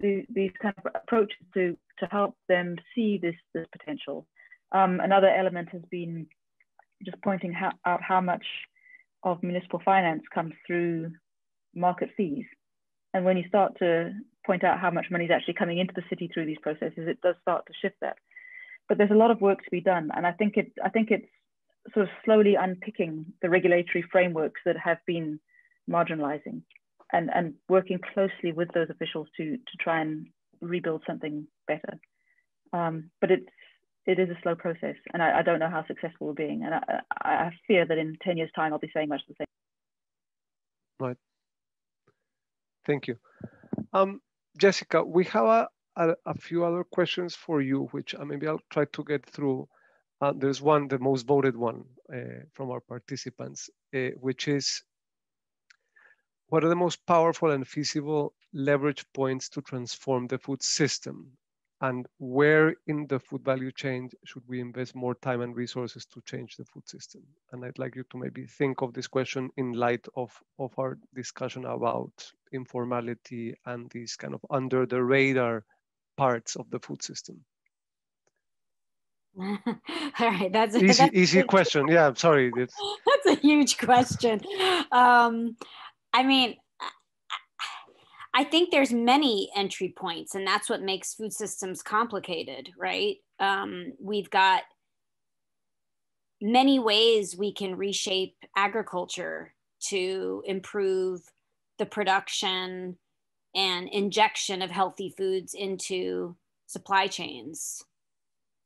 these kind of approaches to to help them see this this potential um, another element has been just pointing how, out how much of municipal finance comes through market fees. And when you start to point out how much money is actually coming into the city through these processes, it does start to shift that. But there's a lot of work to be done. And I think it I think it's sort of slowly unpicking the regulatory frameworks that have been marginalizing and, and working closely with those officials to, to try and rebuild something better. Um, but it's it is a slow process, and I, I don't know how successful we're being. And I, I, fear that in 10 years' time, I'll be saying much the same. Right. Thank you. Um, Jessica, we have a, a, a, few other questions for you, which uh, maybe I'll try to get through. uh, there's one, the most voted one uh, from our participants, uh, which is what are the most powerful and feasible leverage points to transform the food system? And where in the food value chain should we invest more time and resources to change the food system? And I'd like you to maybe think of this question in light of, of our discussion about informality and these kind of under the radar parts of the food system. [LAUGHS] All right, that's easy. That's easy [LAUGHS] question. Yeah, I'm sorry. That's a huge question. Um, I mean, I think there's many entry points, and that's what makes food systems complicated, right? Um, we've got many ways we can reshape agriculture to improve the production and injection of healthy foods into supply chains.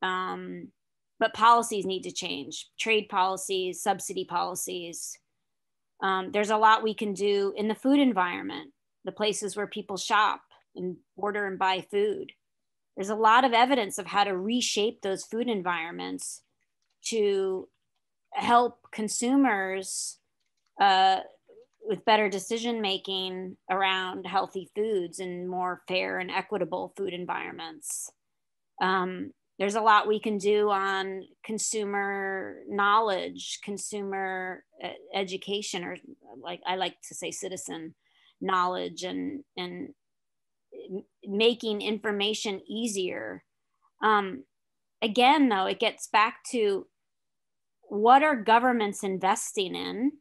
Um, but policies need to change trade policies, subsidy policies. Um, there's a lot we can do in the food environment, the places where people shop and order and buy food. There's a lot of evidence of how to reshape those food environments to help consumers uh, with better decision making around healthy foods and more fair and equitable food environments. Um, there's a lot we can do on consumer knowledge, consumer uh, education, or like I like to say, citizen knowledge, and and making information easier. Um, again, though, it gets back to what are governments investing in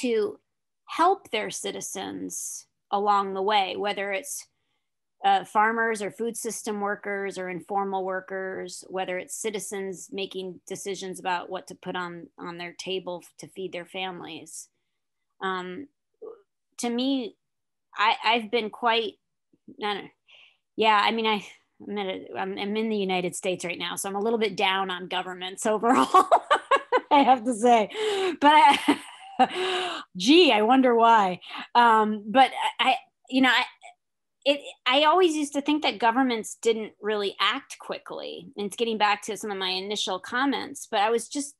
to help their citizens along the way, whether it's uh, farmers or food system workers or informal workers, whether it's citizens making decisions about what to put on, on their table to feed their families. Um, to me, I, I've been quite, I know, yeah, I mean, I, I'm, a, I'm, I'm in the United States right now, so I'm a little bit down on governments [LAUGHS] overall, [LAUGHS] I have to say. But [LAUGHS] [LAUGHS] gee, I wonder why. Um, but I, you know, I, it i always used to think that governments didn't really act quickly. And it's getting back to some of my initial comments but i was just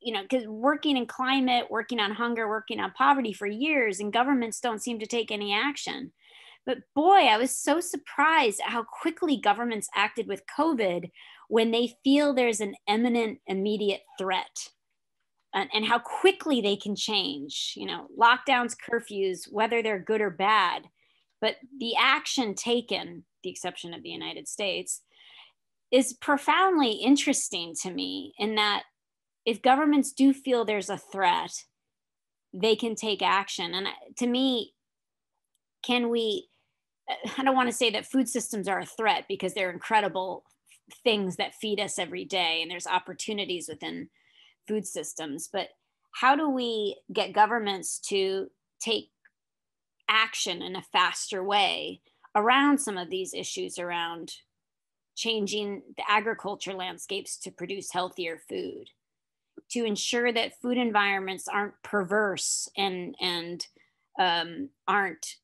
you know because working in climate working on hunger working on poverty for years and governments don't seem to take any action. But boy i was so surprised at how quickly governments acted with covid when they feel there's an imminent immediate threat and, and how quickly they can change you know lockdowns curfews whether they're good or bad but the action taken, the exception of the United States, is profoundly interesting to me in that if governments do feel there's a threat, they can take action. And to me, can we? I don't want to say that food systems are a threat because they're incredible things that feed us every day and there's opportunities within food systems. But how do we get governments to take action in a faster way around some of these issues around changing the agriculture landscapes to produce healthier food to ensure that food environments aren't perverse and and um, aren't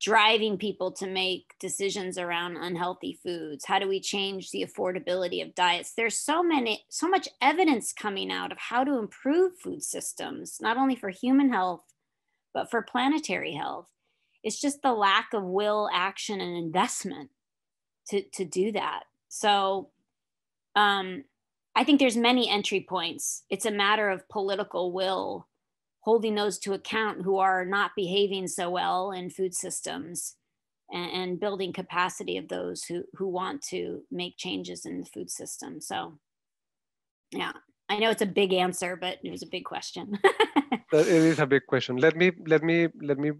driving people to make decisions around unhealthy foods how do we change the affordability of diets there's so many so much evidence coming out of how to improve food systems not only for human health but for planetary health. It's just the lack of will, action, and investment to, to do that. So um, I think there's many entry points. It's a matter of political will, holding those to account who are not behaving so well in food systems and, and building capacity of those who, who want to make changes in the food system. So yeah, I know it's a big answer, but it was a big question. [LAUGHS] it is a big question. Let me let me let me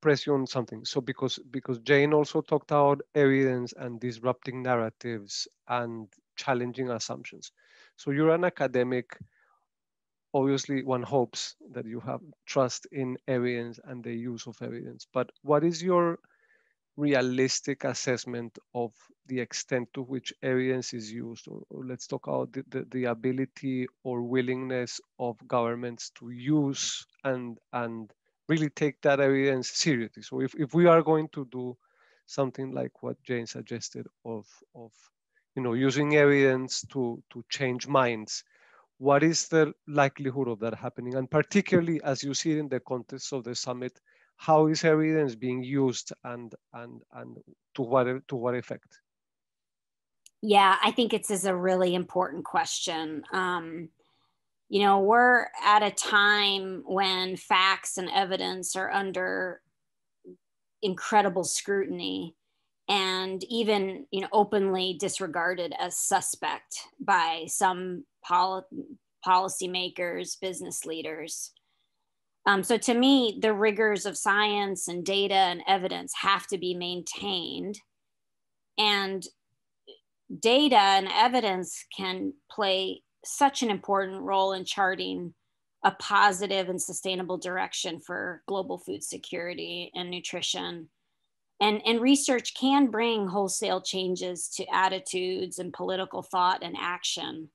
press you on something. So because because Jane also talked about evidence and disrupting narratives and challenging assumptions. So you're an academic. Obviously, one hopes that you have trust in evidence and the use of evidence. But what is your realistic assessment of the extent to which evidence is used, or, or let's talk about the, the, the, ability or willingness of governments to use and and really take that evidence seriously. So if, if we are going to do something like what Jane suggested of, of you know, using evidence to, to change minds. What is the likelihood of that happening? And particularly as you see in the context of the summit, how is evidence being used and, and, and to, what, to what effect? Yeah, I think it's is a really important question. Um, you know, we're at a time when facts and evidence are under incredible scrutiny and even you know openly disregarded as suspect by some pol- policymakers business leaders. Um, so to me the rigors of science and data and evidence have to be maintained. And data and evidence can play such an important role in charting a positive and sustainable direction for global food security and nutrition. And, and research can bring wholesale changes to attitudes and political thought and action,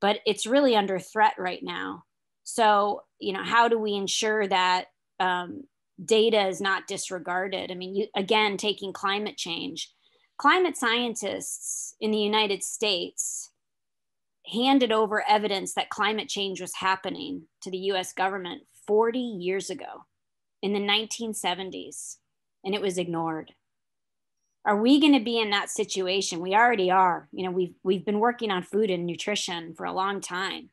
but it's really under threat right now. So, you know, how do we ensure that um, data is not disregarded? I mean, you, again, taking climate change, climate scientists in the United States handed over evidence that climate change was happening to the US government 40 years ago in the 1970s and it was ignored. Are we going to be in that situation? We already are. You know, we've we've been working on food and nutrition for a long time,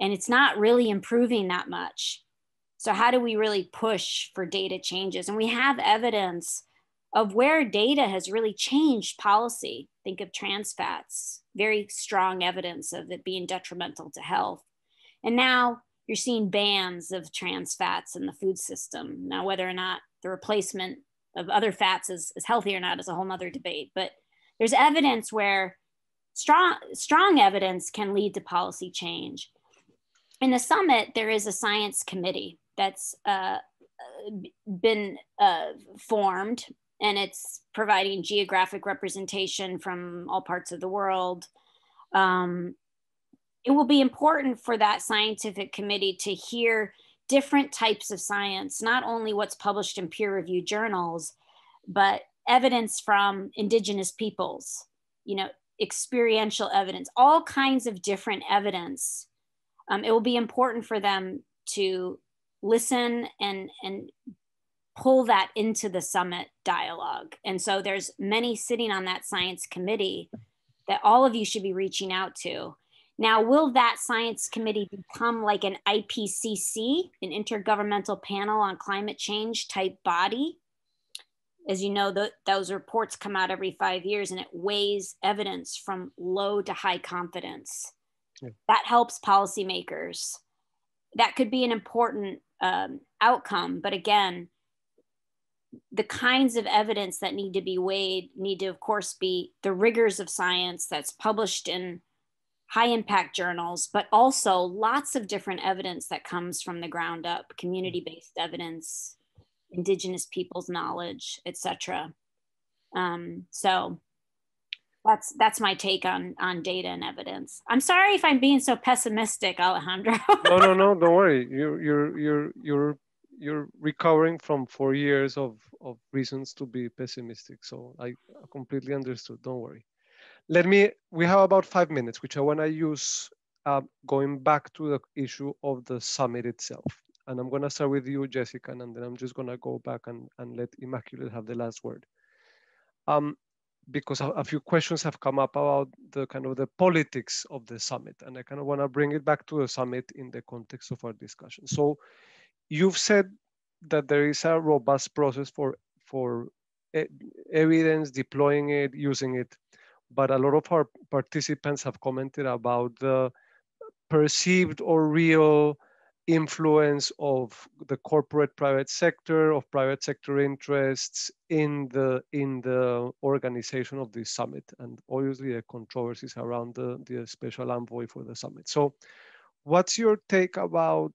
and it's not really improving that much. So how do we really push for data changes? And we have evidence of where data has really changed policy. Think of trans fats, very strong evidence of it being detrimental to health. And now you're seeing bans of trans fats in the food system. Now, whether or not the replacement of other fats is, is healthy or not is a whole nother debate. But there's evidence where strong, strong evidence can lead to policy change. In the summit, there is a science committee that's uh, been uh, formed and it's providing geographic representation from all parts of the world. Um, it will be important for that scientific committee to hear different types of science, not only what's published in peer reviewed journals, but evidence from indigenous peoples, you know, experiential evidence, all kinds of different evidence. Um, it will be important for them to listen and, and pull that into the summit dialogue. And so there's many sitting on that science committee that all of you should be reaching out to now, will that science committee become like an IPCC, an intergovernmental panel on climate change type body? As you know, the, those reports come out every five years and it weighs evidence from low to high confidence. Yeah. That helps policymakers. That could be an important um, outcome. But again, the kinds of evidence that need to be weighed need to, of course, be the rigors of science that's published in high impact journals, but also lots of different evidence that comes from the ground up, community based evidence, indigenous people's knowledge, etc. Um, so that's that's my take on on data and evidence. I'm sorry if I'm being so pessimistic, Alejandro. no, no, no, don't [LAUGHS] worry. You're you're you're you're you're recovering from four years of of reasons to be pessimistic. So I completely understood. Don't worry. Let me, we have about five minutes, which I want to use uh, going back to the issue of the summit itself. And I'm going to start with you, Jessica, and then I'm just going to go back and, and let Immaculate have the last word. Um, because a, a, few questions have come up about the kind of the politics of the summit. And I kind of want to bring it back to the summit in the context of our discussion. So you've said that there is a robust process for, for e evidence, deploying it, using it but a lot of our participants have commented about the perceived or real influence of the corporate private sector of private sector interests in the in the organization of this summit. And obviously the controversies around the, the special envoy for the summit. So what's your take about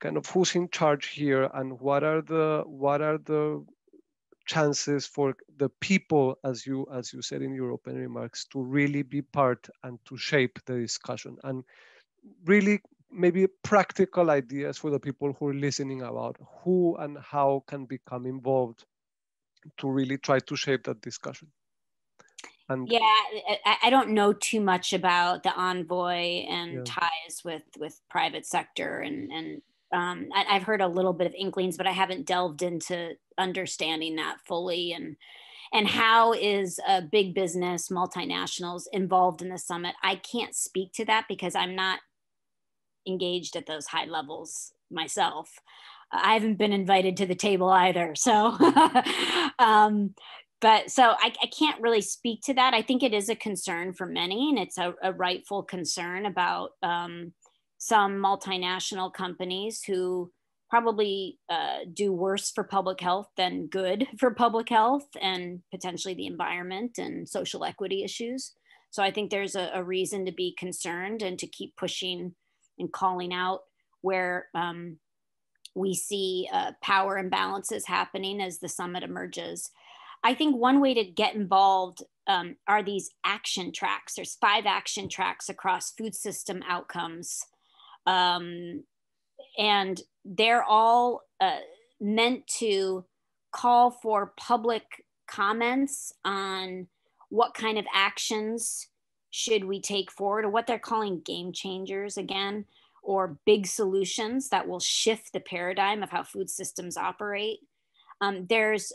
kind of who's in charge here and what are the what are the chances for the people, as you as you said in your opening remarks, to really be part and to shape the discussion and really maybe practical ideas for the people who are listening about who and how can become involved to really try to shape that discussion. And yeah, I, I, don't know too much about the envoy and yeah. ties with with private sector and and um, I, I've heard a little bit of inklings, but I haven't delved into understanding that fully. And and how is a big business multinationals involved in the summit? I can't speak to that because i'm not engaged at those high levels myself. I haven't been invited to the table either. So [LAUGHS] um, but so I, I, can't really speak to that. I think it is a concern for many and it's a, a rightful concern about um, some multinational companies who probably uh, do worse for public health than good [LAUGHS] for public health and potentially the environment and social equity issues. So I think there's a, a reason to be concerned and to keep pushing and calling out where um, we see uh, power imbalances happening as the summit emerges. I think one way to get involved um, are these action tracks. There's five action tracks across food system outcomes. Um, and they're all uh, meant to call for public comments on what kind of actions should we take forward or what they're calling game changers again or big solutions that will shift the paradigm of how food systems operate. Um, there's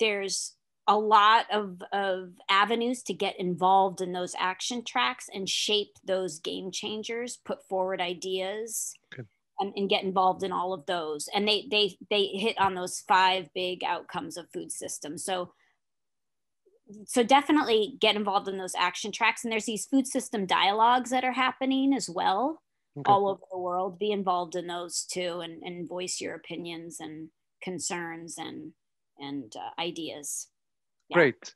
there's a lot of, of avenues to get involved in those action tracks and shape those game changers put forward ideas okay and, and get involved in all of those. And they they they hit on those five big outcomes of food systems. So so definitely get involved in those action tracks. And there's these food system dialogues that are happening as well okay. all over the world. Be involved in those too and, and voice your opinions and concerns and and uh, ideas. Yeah. Great.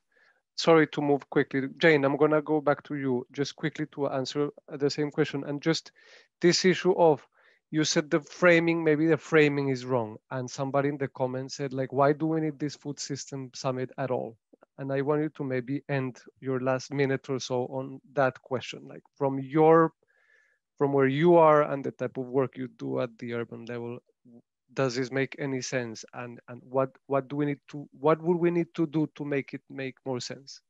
Sorry to move quickly. Jane, I'm gonna go back to you just quickly to answer the same question and just this issue of you said the framing, maybe the framing is wrong. And somebody in the comments said like, why do we need this food system summit at all? And I want you to maybe end your last minute or so on that question, like from your, from where you are and the type of work you do at the urban level, does this make any sense? And, and what, what do we need to, what would we need to do to make it make more sense?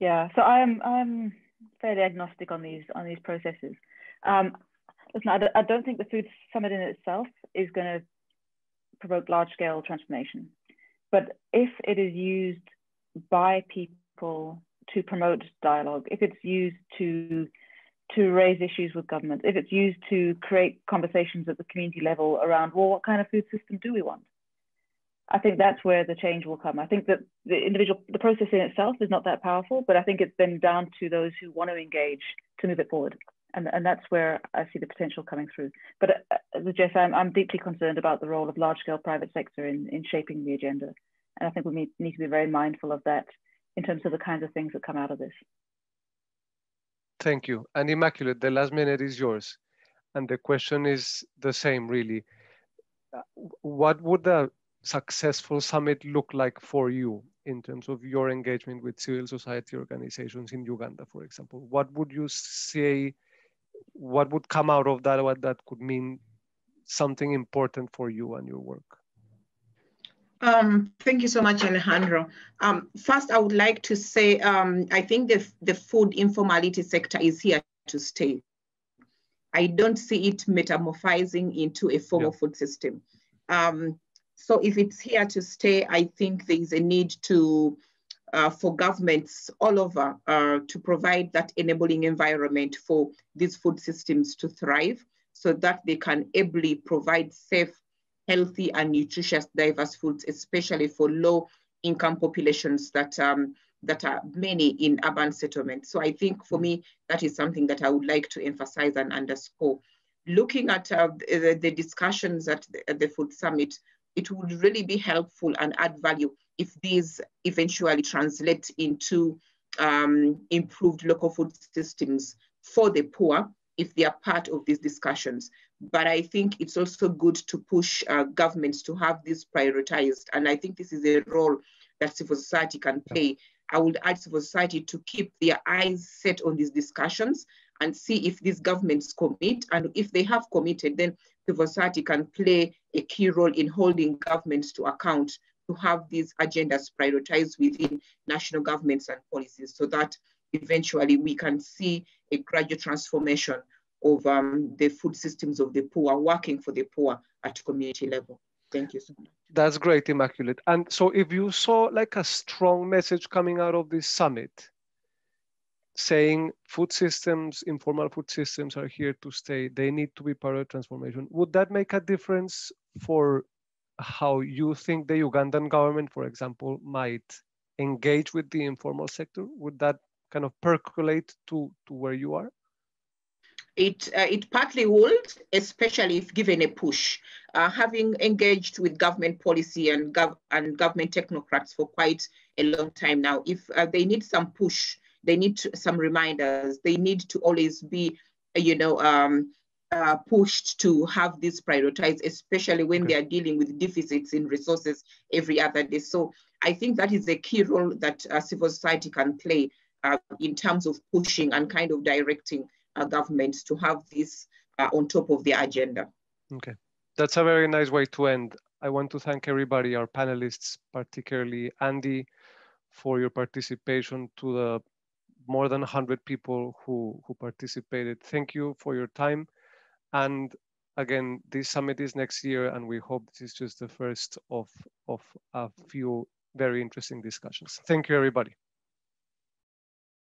Yeah, so I'm, I'm fairly agnostic on these, on these processes. Um, listen, I don't think the food summit in itself is going to provoke large scale transformation. But if it is used by people to promote dialogue, if it's used to to raise issues with government, if it's used to create conversations at the community level around, well, what kind of food system do we want? I think that's where the change will come. I think that the individual, the process in itself is not that powerful, but I think it's then down to those who want to engage to move it forward and, and that's where I see the potential coming through. But uh, as a Jess, I'm, I'm deeply concerned about the role of large-scale private sector in, in shaping the agenda. And I think we need, need to be very mindful of that in terms of the kinds of things that come out of this. Thank you. And Immaculate, the last minute is yours. And the question is the same, really. Uh, what would a successful summit look like for you in terms of your engagement with civil society organizations in Uganda, for example? What would you say what would come out of that what that could mean something important for you and your work um, thank you so much, Alejandro. Um, first, I would like to say um, I think the, the food informality sector is here to stay. I don't see it metamorphizing into a formal yeah. food system. Um, so if it's here to stay, I think there is a need to uh, for governments all over uh, to provide that enabling environment for these food systems to thrive so that they can ably provide safe, healthy and nutritious diverse foods, especially for low income populations that, um, that are many in urban settlements. So I think for me, that is something that I would like to emphasize and underscore. Looking at uh, the, the, discussions at the, at the Food Summit, it would really be helpful and add value if these eventually translate into um, improved local food systems for the poor, if they are part of these discussions. But I think it's also good to push uh, governments to have this prioritized. And I think this is a role that civil society can play. I would urge civil society to keep their eyes set on these discussions and see if these governments commit. And if they have committed, then civil society can play a key role in holding governments to account to have these agendas prioritized within national governments and policies so that eventually we can see a gradual transformation of um, the food systems of the poor, working for the poor at community level. Thank you so much. That's great, Immaculate. And so if you saw like a strong message coming out of this summit, saying food systems, informal food systems are here to stay, they need to be part of transformation, would that make a difference for how you think the Ugandan government, for example, might engage with the informal sector? Would that kind of percolate to, to where you are? It, uh, it partly would, especially if given a push. Uh, having engaged with government policy and, gov and government technocrats for quite a long time now, if uh, they need some push, they need to, some reminders, they need to always be, you know, um, uh, pushed to have this prioritized, especially when okay. they are dealing with deficits in resources every other day. So I think that is a key role that uh, civil society can play uh, in terms of pushing and kind of directing governments to have this uh, on top of the agenda. Okay, that's a very nice way to end. I want to thank everybody, our panelists, particularly Andy, for your participation to the more than 100 people who, who participated. Thank you for your time. And again, this summit is next year, and we hope this is just the first of, of a few very interesting discussions. Thank you, everybody.